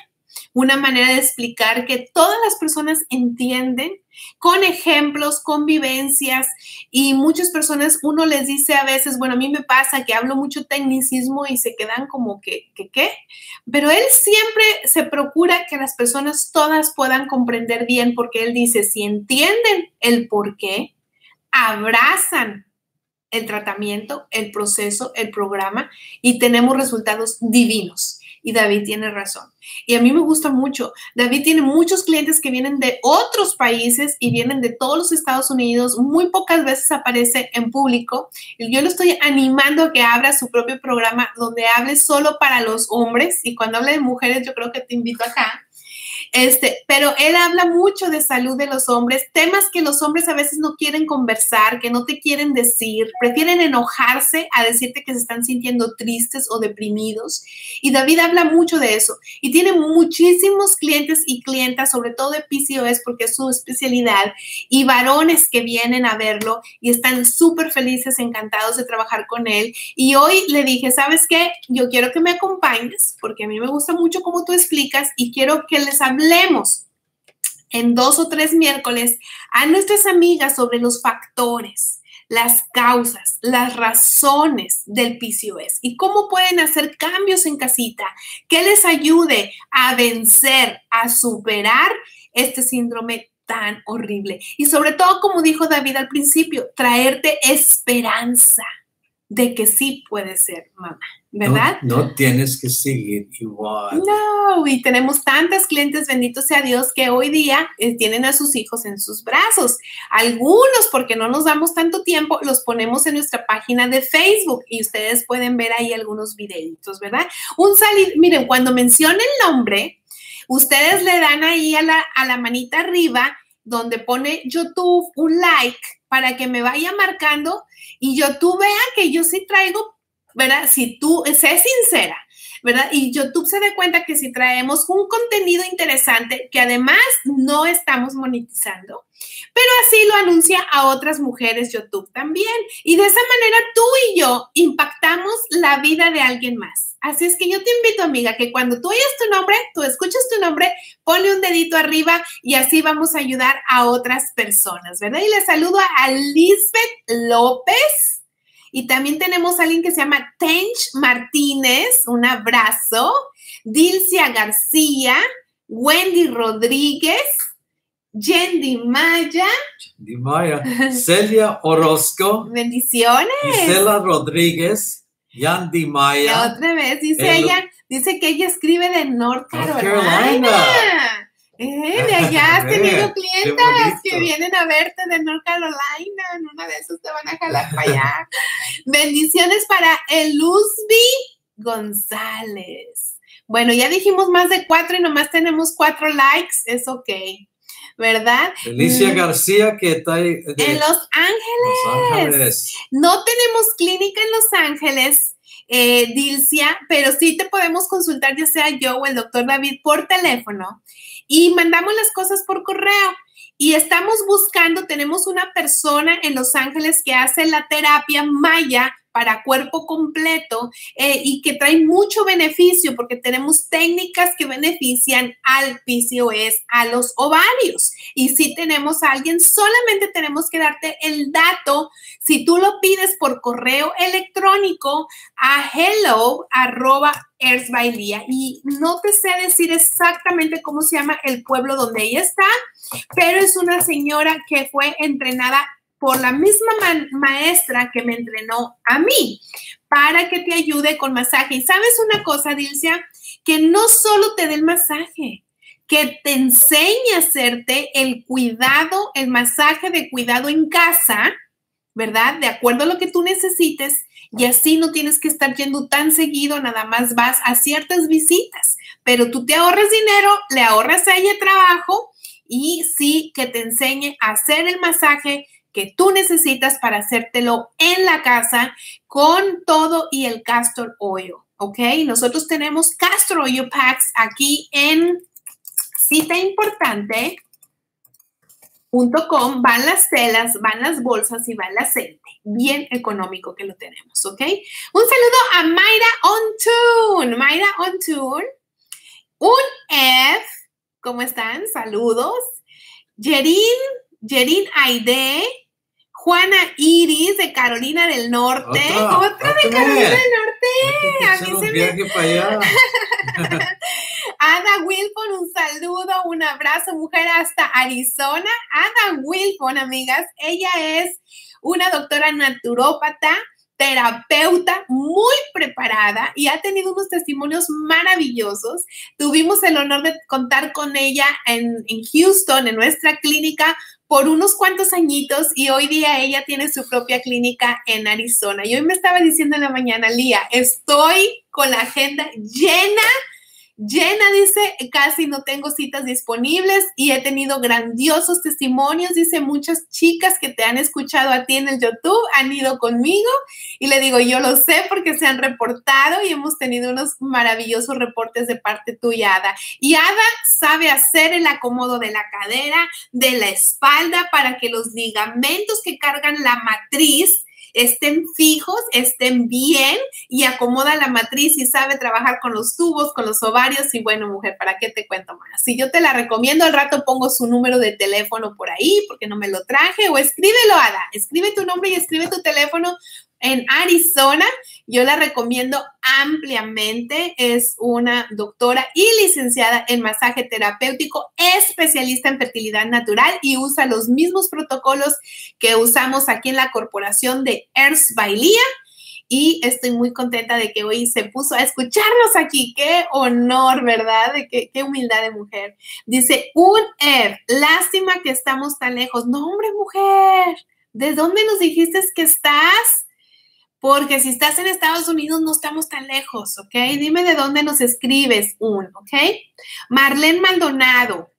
una manera de explicar que todas las personas entienden con ejemplos, con vivencias y muchas personas, uno les dice a veces, bueno, a mí me pasa que hablo mucho tecnicismo y se quedan como que, que, ¿qué? Pero él siempre se procura que las personas todas puedan comprender bien porque él dice, si entienden el por qué, abrazan el tratamiento, el proceso, el programa y tenemos resultados divinos. Y David tiene razón. Y a mí me gusta mucho. David tiene muchos clientes que vienen de otros países y vienen de todos los Estados Unidos. Muy pocas veces aparece en público. Yo lo estoy animando a que abra su propio programa donde hable solo para los hombres. Y cuando hable de mujeres, yo creo que te invito acá este, pero él habla mucho de salud de los hombres, temas que los hombres a veces no quieren conversar, que no te quieren decir, prefieren enojarse a decirte que se están sintiendo tristes o deprimidos. Y David habla mucho de eso y tiene muchísimos clientes y clientas, sobre todo de PCOS porque es su especialidad, y varones que vienen a verlo y están súper felices, encantados de trabajar con él. Y hoy le dije, ¿sabes qué? Yo quiero que me acompañes porque a mí me gusta mucho cómo tú explicas y quiero que les hablemos en dos o tres miércoles a nuestras amigas sobre los factores, las causas, las razones del PCOS y cómo pueden hacer cambios en casita que les ayude a vencer, a superar este síndrome tan horrible. Y sobre todo, como dijo David al principio, traerte esperanza de que sí puede ser mamá. ¿Verdad? No, tienes que seguir igual. No, y tenemos tantas clientes, bendito sea Dios, que hoy día eh, tienen a sus hijos en sus brazos. Algunos, porque no nos damos tanto tiempo, los ponemos en nuestra página de Facebook y ustedes pueden ver ahí algunos videitos, ¿verdad? Un salir, miren, cuando menciona el nombre, ustedes le dan ahí a la, a la manita arriba donde pone YouTube un like para que me vaya marcando y YouTube vea que yo sí traigo ¿verdad? Si tú, sé sincera, ¿verdad? Y YouTube se dé cuenta que si traemos un contenido interesante que además no estamos monetizando, pero así lo anuncia a otras mujeres YouTube también. Y de esa manera tú y yo impactamos la vida de alguien más. Así es que yo te invito, amiga, que cuando tú oyes tu nombre, tú escuchas tu nombre, ponle un dedito arriba y así vamos a ayudar a otras personas, ¿verdad? Y le saludo a Lisbeth López y también tenemos a alguien que se llama Tench Martínez, un abrazo. Dilcia García, Wendy Rodríguez, Yendi Maya. Yendi Maya. Celia Orozco. Bendiciones. Gisela Rodríguez. Yandy Maya. otra vez, dice ella, dice que ella escribe de North Carolina. Eh, de allá has tenido clientas que vienen a verte de North Carolina. En una de esas te van a jalar para allá. Bendiciones para Eluzbi González. Bueno, ya dijimos más de cuatro y nomás tenemos cuatro likes. Es ok. ¿verdad? Felicia mm. García, que está ahí. en Los Ángeles. No tenemos clínica en Los Ángeles, eh, Dilcia, pero sí te podemos consultar, ya sea yo o el doctor David, por teléfono y mandamos las cosas por correo. Y estamos buscando, tenemos una persona en Los Ángeles que hace la terapia Maya para cuerpo completo eh, y que trae mucho beneficio porque tenemos técnicas que benefician al PCOS, a los ovarios. Y si tenemos a alguien, solamente tenemos que darte el dato. Si tú lo pides por correo electrónico a hello arroba y no te sé decir exactamente cómo se llama el pueblo donde ella está, pero es una señora que fue entrenada por la misma maestra que me entrenó a mí para que te ayude con masaje. Y sabes una cosa, Dilcia, que no solo te dé el masaje, que te enseñe a hacerte el cuidado, el masaje de cuidado en casa, ¿verdad? De acuerdo a lo que tú necesites. Y así no tienes que estar yendo tan seguido, nada más vas a ciertas visitas, pero tú te ahorras dinero, le ahorras a ella trabajo y sí que te enseñe a hacer el masaje que tú necesitas para hacértelo en la casa con todo y el castor oil, ¿ok? Nosotros tenemos castor oil packs aquí en cita importante. .com van las telas, van las bolsas y va el aceite. Bien económico que lo tenemos, ¿ok? Un saludo a Mayra On Tune. Mayra On Tune. Un F. ¿Cómo están? Saludos. Jerin, Jerin Aide. Juana Iris de Carolina del Norte. Otra, de Carolina del Norte. A mí se me... para allá. Ada Wilfon, un saludo, un abrazo, mujer, hasta Arizona. Ada Wilfon, amigas, ella es una doctora naturópata, terapeuta muy preparada y ha tenido unos testimonios maravillosos. Tuvimos el honor de contar con ella en, en Houston, en nuestra clínica, por unos cuantos añitos y hoy día ella tiene su propia clínica en Arizona. Y hoy me estaba diciendo en la mañana, Lía, estoy con la agenda llena Llena dice, casi no tengo citas disponibles y he tenido grandiosos testimonios. Dice, muchas chicas que te han escuchado a ti en el YouTube han ido conmigo y le digo, yo lo sé porque se han reportado y hemos tenido unos maravillosos reportes de parte tuya, Ada. Y Ada sabe hacer el acomodo de la cadera, de la espalda para que los ligamentos que cargan la matriz estén fijos, estén bien y acomoda la matriz y sabe trabajar con los tubos, con los ovarios y bueno, mujer, ¿para qué te cuento más? Si yo te la recomiendo, al rato pongo su número de teléfono por ahí porque no me lo traje o escríbelo, Ada, escribe tu nombre y escribe tu teléfono en Arizona. Yo la recomiendo ampliamente. Es una doctora y licenciada en masaje terapéutico, especialista en fertilidad natural y usa los mismos protocolos que usamos aquí en la corporación de Earth Bailía. Y estoy muy contenta de que hoy se puso a escucharnos aquí. Qué honor, ¿verdad? Qué, qué humildad de mujer. Dice, un F, lástima que estamos tan lejos. No, hombre, mujer, ¿de dónde nos dijiste que estás? Porque si estás en Estados Unidos no estamos tan lejos, ¿ok? Dime de dónde nos escribes un, ¿ok? Marlene Maldonado,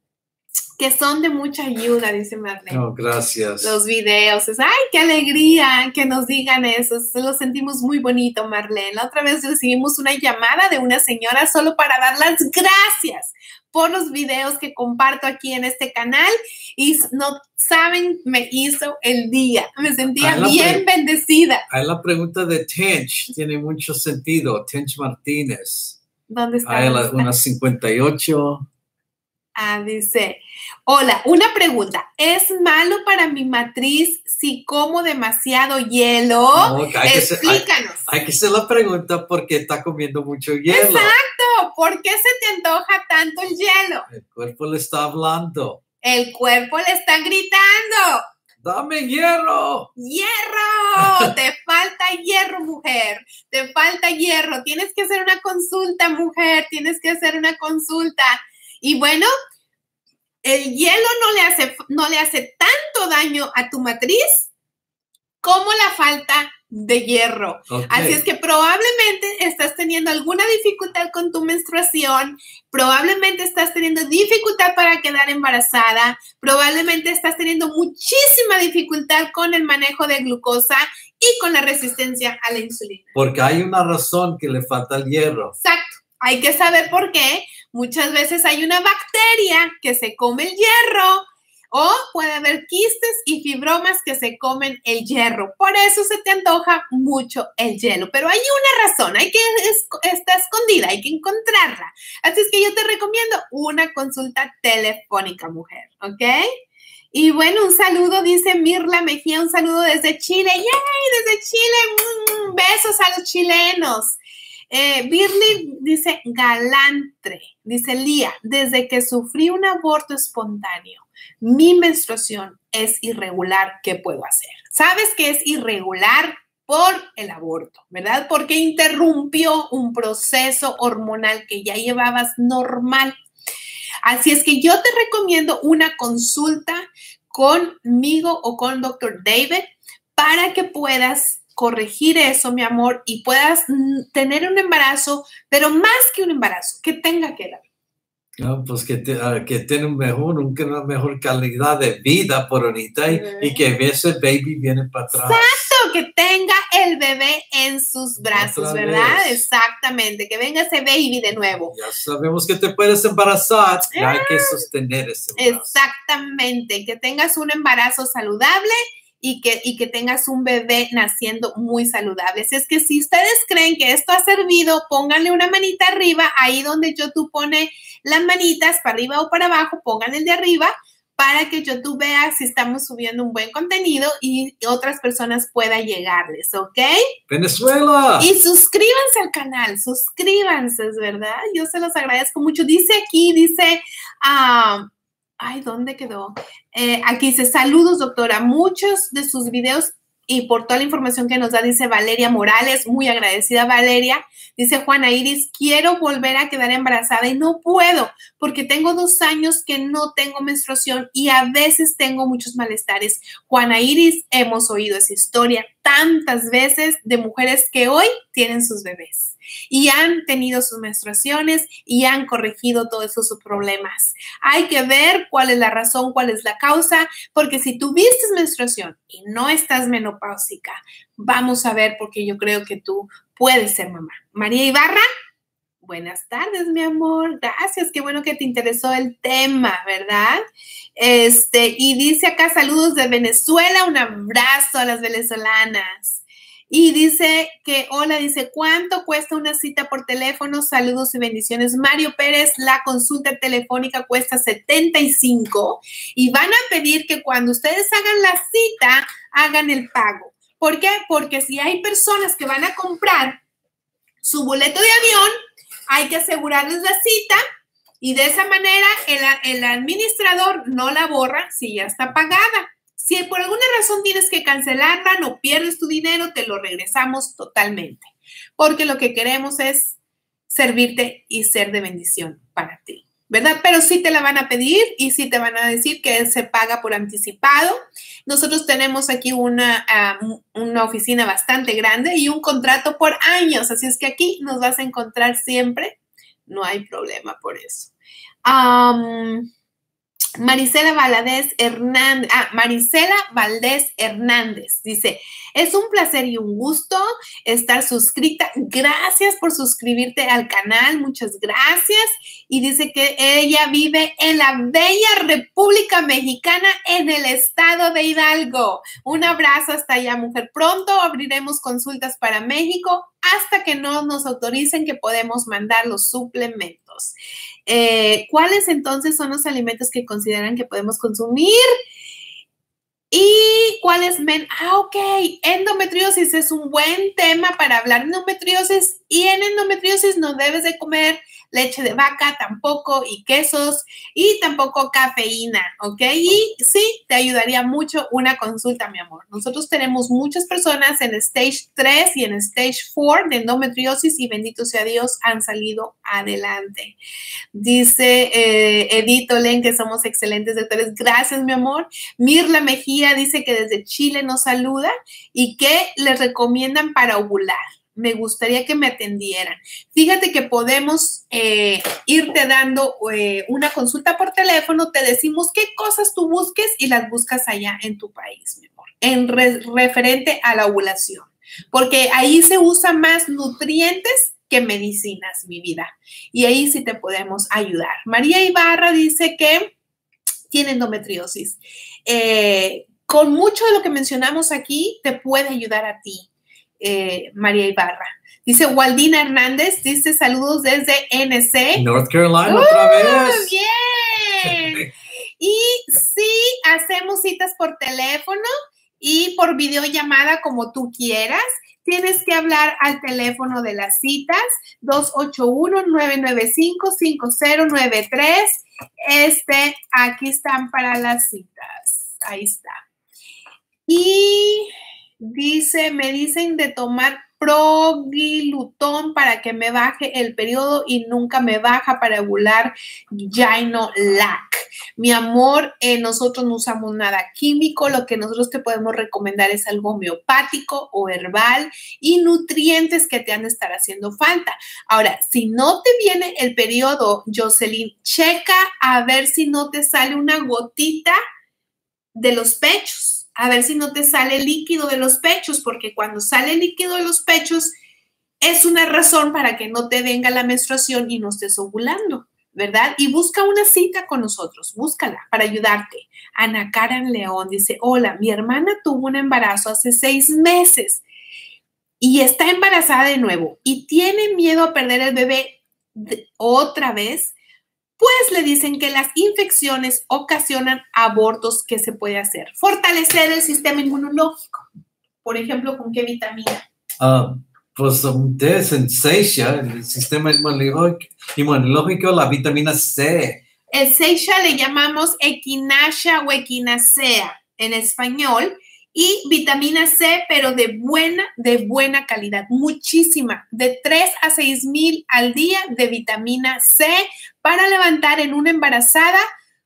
que son de mucha ayuda, dice Marlene. No, gracias. Los videos, es, ay, qué alegría que nos digan eso, lo sentimos muy bonito, Marlene. La otra vez recibimos una llamada de una señora solo para dar las gracias por los videos que comparto aquí en este canal y no saben, me hizo el día. Me sentía bien bendecida. Ahí la pregunta de Tench tiene mucho sentido. Tench Martínez. ¿Dónde está? Ahí la, una 58. Ah, dice, hola, una pregunta. ¿Es malo para mi matriz si como demasiado hielo? Explícanos. hay, que hacer la pregunta porque está comiendo mucho hielo. Exacto. ¿Por qué se te antoja tanto el hielo? El cuerpo le está hablando. El cuerpo le está gritando. Dame hierro. Hierro. Te falta hierro, mujer. Te falta hierro. Tienes que hacer una consulta, mujer. Tienes que hacer una consulta. Y bueno, el hielo no le hace, no le hace tanto daño a tu matriz como la falta de hierro. Así es que probablemente estás teniendo alguna dificultad con tu menstruación, probablemente estás teniendo dificultad para quedar embarazada, probablemente estás teniendo muchísima dificultad con el manejo de glucosa y con la resistencia a la insulina. Porque hay una razón que le falta el hierro. Exacto. Hay que saber por qué. Muchas veces hay una bacteria que se come el hierro O puede haber quistes y fibromas que se comen el hierro. Por eso se te antoja mucho el hielo. Pero hay una razón, hay que está escondida, hay que encontrarla. Así es que yo te recomiendo una consulta telefónica, mujer, ¿ok? Y bueno, un saludo, dice Mirla Mejía, un saludo desde Chile. ¡Yay! Desde Chile. Mm, besos a los chilenos. Eh, Birly dice galantre, dice Lía, desde que sufrí un aborto espontáneo, mi menstruación es irregular, ¿qué puedo hacer? ¿Sabes que es irregular? por el aborto, ¿verdad? Porque interrumpió un proceso hormonal que ya llevabas normal. Así es que yo te recomiendo una consulta conmigo o con doctor David para que puedas corregir eso, mi amor, y puedas mm, tener un embarazo, pero más que un embarazo, que tenga que dar. No, pues que, ah, que tenga mejor, una mejor calidad de vida por ahorita y, que ese baby viene para atrás. Exacto, que tenga el bebé en sus brazos, ¿verdad? Exactamente, que venga ese baby de nuevo. Ya sabemos que te puedes embarazar, hay que sostener ese embarazo. Exactamente, que tengas un embarazo saludable y que, y que tengas un bebé naciendo muy saludable. es que si ustedes creen que esto ha servido, pónganle una manita arriba, ahí donde YouTube pone las manitas para arriba o para abajo, pongan el de arriba para que YouTube vea si estamos subiendo un buen contenido y otras personas puedan llegarles, ¿ok? Venezuela. Y suscríbanse al canal, suscríbanse, verdad. Yo se los agradezco mucho. Dice aquí, dice, ah, ay, ¿dónde quedó? Eh, aquí dice, saludos, doctora. Muchos de sus videos y por toda la información que nos da, dice Valeria Morales, muy agradecida Valeria. Dice Juana Iris, quiero volver a quedar embarazada y no puedo porque tengo dos años que no tengo menstruación y a veces tengo muchos malestares. Juana Iris, hemos oído esa historia tantas veces de mujeres que hoy tienen sus bebés y han tenido sus menstruaciones y han corregido todos esos problemas. Hay que ver cuál es la razón, cuál es la causa, porque si tuviste menstruación y no estás menopáusica, vamos a ver porque yo creo que tú puedes ser mamá. María Ibarra. Buenas tardes, mi amor. Gracias. Qué bueno que te interesó el tema, ¿verdad? Este, y dice acá saludos de Venezuela. Un abrazo a las venezolanas. Y dice que, hola, dice, ¿cuánto cuesta una cita por teléfono? Saludos y bendiciones. Mario Pérez, la consulta telefónica cuesta 75 y van a pedir que cuando ustedes hagan la cita, hagan el pago. ¿Por qué? Porque si hay personas que van a comprar su boleto de avión, hay que asegurarles la cita y de esa manera el, el administrador no la borra si ya está pagada. Si por alguna razón tienes que cancelarla, no pierdes tu dinero, te lo regresamos totalmente. Porque lo que queremos es servirte y ser de bendición para ti. ¿verdad? Pero sí te la van a pedir y sí te van a decir que se paga por anticipado. Nosotros tenemos aquí una, ah, una oficina bastante grande y un contrato por años, así es que aquí nos vas a encontrar siempre. No hay problema por eso. Marisela Valadez Hernández, ah, Marisela Hernández dice, es un placer y un gusto estar suscrita. Gracias por suscribirte al canal, muchas gracias. Y dice que ella vive en la bella República Mexicana en el estado de Hidalgo. Un abrazo hasta allá, mujer. Pronto abriremos consultas para México hasta que no nos autoricen que podemos mandar los suplementos. Eh, ¿Cuáles entonces son los alimentos que consideran que podemos consumir? ¿Y cuáles men? Ah, ok. Endometriosis es un buen tema para hablar endometriosis y en endometriosis no debes de comer leche de vaca tampoco y quesos y tampoco cafeína, ¿ok? Y sí, te ayudaría mucho una consulta, mi amor. Nosotros tenemos muchas personas en stage 3 y en stage 4 de endometriosis y bendito sea Dios, han salido adelante. Dice eh, Edith Olen que somos excelentes doctores. Gracias, mi amor. Mirla Mejía dice que desde Chile nos saluda y que les recomiendan para ovular me gustaría que me atendieran. Fíjate que podemos eh, irte dando eh, una consulta por teléfono, te decimos qué cosas tú busques y las buscas allá en tu país, mi amor, en referente a la ovulación, porque ahí se usan más nutrientes que medicinas, mi vida. Y ahí sí te podemos ayudar. María Ibarra dice que tiene endometriosis. Eh, con mucho de lo que mencionamos aquí, te puede ayudar a ti, eh, María Ibarra. Dice Waldina Hernández, dice saludos desde NC. North Carolina otra ¡Uh, vez. Bien. Y sí, hacemos citas por teléfono y por videollamada como tú quieras. Tienes que hablar al teléfono de las citas 281-995-5093. Este, aquí están para las citas. Ahí está. Y dice, me dicen de tomar progilutón para que me baje el periodo y nunca me baja para ovular Lac. Mi amor, eh, nosotros no usamos nada químico, lo que nosotros te podemos recomendar es algo homeopático o herbal y nutrientes que te han de estar haciendo falta. Ahora, si no te viene el periodo, Jocelyn, checa a ver si no te sale una gotita de los pechos a ver si no te sale líquido de los pechos, porque cuando sale líquido de los pechos es una razón para que no te venga la menstruación y no estés ovulando, ¿verdad? Y busca una cita con nosotros, búscala para ayudarte. Ana Karen León dice, hola, mi hermana tuvo un embarazo hace seis meses y está embarazada de nuevo y tiene miedo a perder el bebé otra vez pues le dicen que las infecciones ocasionan abortos que se puede hacer. Fortalecer el sistema inmunológico. Por ejemplo, ¿con qué vitamina? Ah, pues um, de Sensation, el sistema inmunológico, la vitamina C. El Seisha le llamamos equinacia o equinacea en español y vitamina C, pero de buena, de buena calidad, muchísima, de 3 a 6 mil al día de vitamina C para levantar en una embarazada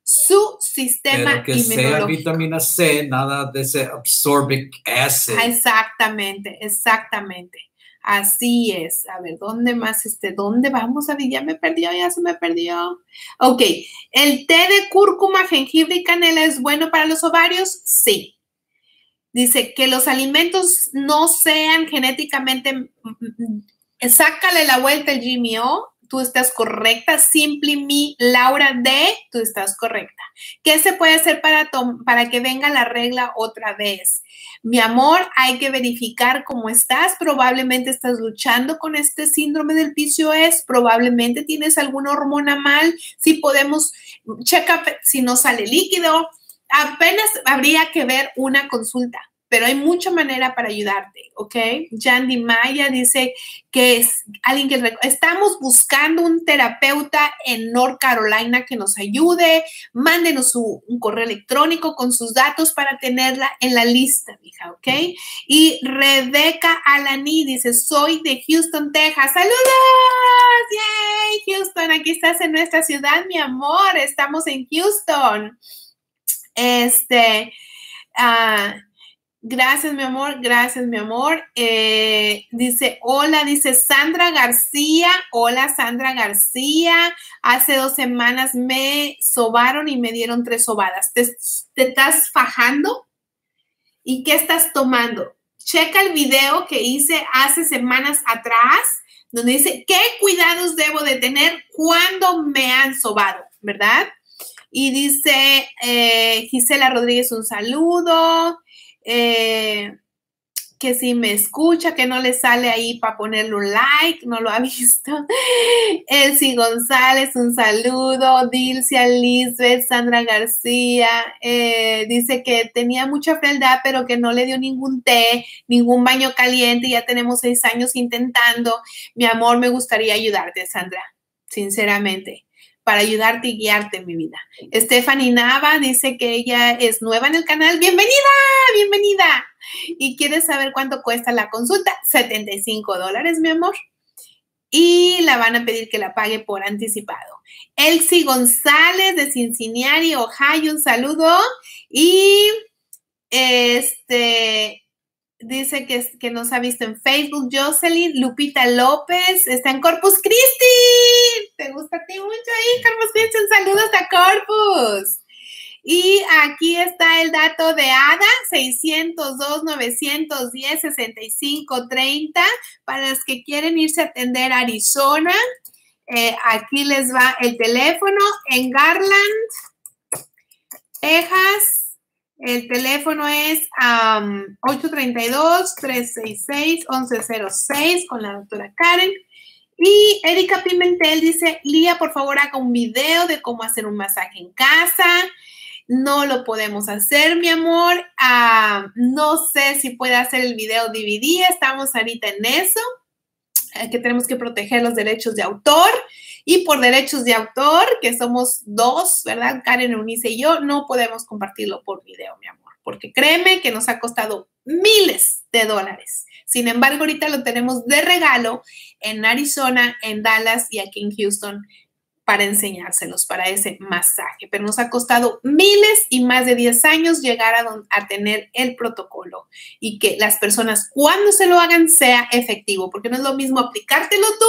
su sistema Pero que sea vitamina C, nada de ese absorbic acid. Exactamente, exactamente. Así es. A ver, ¿dónde más? Este, ¿Dónde vamos? A ver, ya me perdió, ya se me perdió. Ok, ¿el té de cúrcuma, jengibre y canela es bueno para los ovarios? Sí. Dice que los alimentos no sean genéticamente, mm, mm, sácale la vuelta el GMO, tú estás correcta. Simply Me, Laura D, tú estás correcta. ¿Qué se puede hacer para, para que venga la regla otra vez? Mi amor, hay que verificar cómo estás. Probablemente estás luchando con este síndrome del PCOS. Probablemente tienes alguna hormona mal. Si podemos, checa si no sale líquido. Apenas habría que ver una consulta pero hay mucha manera para ayudarte, ¿ok? Yandy Maya dice que es alguien que estamos buscando un terapeuta en North Carolina que nos ayude. Mándenos un correo electrónico con sus datos para tenerla en la lista, hija, ¿ok? Y Rebeca Alani dice, soy de Houston, Texas. ¡Saludos! ¡Yay! Houston, aquí estás en nuestra ciudad, mi amor. Estamos en Houston. Este, ah, Gracias, mi amor. Gracias, mi amor. Eh, dice, hola, dice Sandra García. Hola, Sandra García. Hace dos semanas me sobaron y me dieron tres sobadas. ¿Te, estás fajando? ¿Y qué estás tomando? Checa el video que hice hace semanas atrás, donde dice, ¿qué cuidados debo de tener cuando me han sobado? ¿Verdad? Y dice eh, Gisela Rodríguez, un saludo. Eh, que si me escucha, que no le sale ahí para ponerle un like, no lo ha visto. Elsie González, un saludo. Dilcia Lisbeth, Sandra García, eh, dice que tenía mucha frialdad, pero que no le dio ningún té, ningún baño caliente. Ya tenemos seis años intentando. Mi amor, me gustaría ayudarte, Sandra, sinceramente para ayudarte y guiarte en mi vida. Stephanie Nava dice que ella es nueva en el canal. Bienvenida, bienvenida. Y quiere saber cuánto cuesta la consulta. 75 dólares, mi amor. Y la van a pedir que la pague por anticipado. Elsie González de Cincinnati, Ohio, un saludo. Y este, dice que, que, nos ha visto en Facebook, Jocelyn, Lupita López, está en Corpus Christi. ¿Te gusta a ti mucho ahí, Corpus Christi? Un saludos a Corpus. Y aquí está el dato de ADA, 602-910-6530, para los que quieren irse a atender a Arizona. Eh, aquí les va el teléfono en Garland. Texas. El teléfono es 832-366-1106 con la doctora Karen. Y Erika Pimentel dice, Lía, por favor, haga un video de cómo hacer un masaje en casa. No lo podemos hacer, mi amor. Ah, no sé si puede hacer el video DVD. Estamos ahorita en eso. Eh, que tenemos que proteger los derechos de autor. Y por derechos de autor, que somos dos, ¿verdad? Karen Eunice y yo, no podemos compartirlo por video, mi amor. Porque créeme que nos ha costado miles de dólares. Sin embargo, ahorita lo tenemos de regalo en Arizona, en Dallas y aquí en Houston para enseñárselos, para ese masaje. Pero nos ha costado miles y más de 10 años llegar a, tener el protocolo y que las personas cuando se lo hagan sea efectivo, porque no es lo mismo aplicártelo tú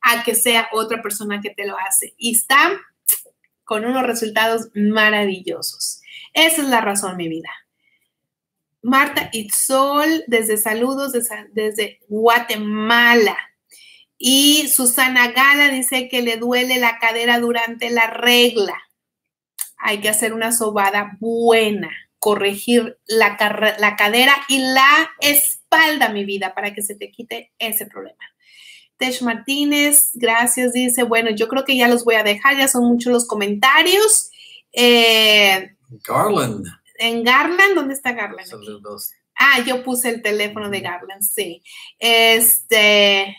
a que sea otra persona que te lo hace. Y está con unos resultados maravillosos. Esa es la razón, mi vida. Marta Itzol, desde saludos desde, desde Guatemala. Y Susana Gala dice que le duele la cadera durante la regla. Hay que hacer una sobada buena, corregir la, la cadera y la espalda, mi vida, para que se te quite ese problema. Tesh Martínez, gracias, dice, bueno, yo creo que ya los voy a dejar, ya son muchos los comentarios. Eh, Garland. En Garland, ¿dónde está Garland? Saludos. Ah, yo puse el teléfono de Garland, sí. Este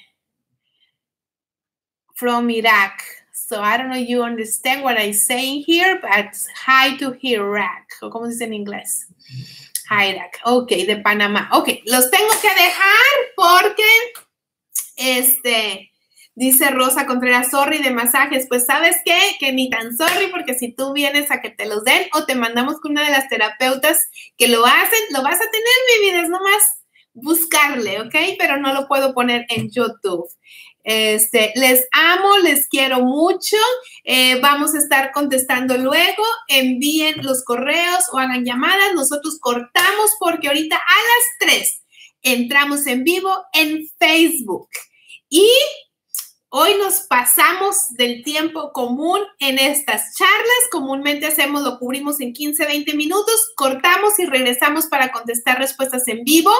from Iraq. So I don't know you understand what I'm saying here, but hi to Iraq. O como se dice en inglés. Hi Iraq. Ok, de Panamá. Ok, los tengo que dejar porque este dice Rosa Contreras, sorry de masajes. Pues sabes qué, que ni tan sorry, porque si tú vienes a que te los den o te mandamos con una de las terapeutas que lo hacen, lo vas a tener, mi vida, es nomás buscarle, ¿ok? Pero no lo puedo poner en YouTube. Este, les amo, les quiero mucho. Eh, vamos a estar contestando luego. Envíen los correos o hagan llamadas. Nosotros cortamos porque ahorita a las 3 entramos en vivo en Facebook. Y hoy nos pasamos del tiempo común en estas charlas. Comúnmente hacemos, lo cubrimos en 15, 20 minutos, cortamos y regresamos para contestar respuestas en vivo,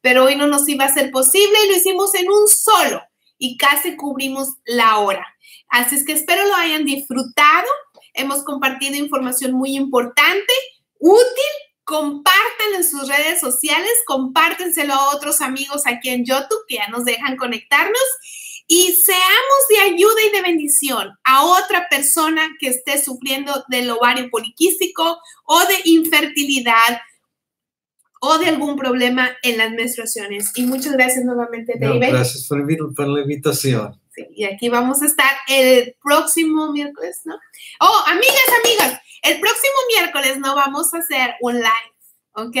pero hoy no nos iba a ser posible y lo hicimos en un solo y casi cubrimos la hora. Así es que espero lo hayan disfrutado. Hemos compartido información muy importante, útil. Compártanlo en sus redes sociales, compártenselo a otros amigos aquí en YouTube que ya nos dejan conectarnos y seamos de ayuda y de bendición a otra persona que esté sufriendo del ovario poliquístico o de infertilidad o de algún problema en las menstruaciones. Y muchas gracias nuevamente, David. gracias por, la invitación. Sí, y aquí vamos a estar el próximo miércoles, ¿no? Oh, amigas, amigas, el próximo miércoles no vamos a hacer un live. ¿ok?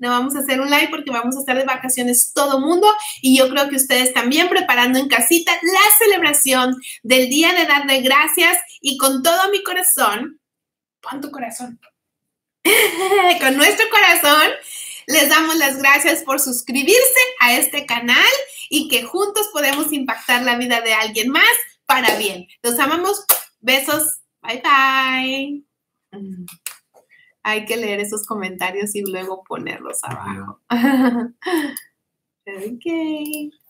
No vamos a hacer un live porque vamos a estar de vacaciones todo mundo y yo creo que ustedes también preparando en casita la celebración del Día de Dar de Gracias y con todo mi corazón, pon tu corazón, con nuestro corazón, les damos las gracias por suscribirse a este canal y que juntos podemos impactar la vida de alguien más para bien. Los amamos. Besos. Bye bye. Hay que leer esos comentarios y luego ponerlos abajo. ok.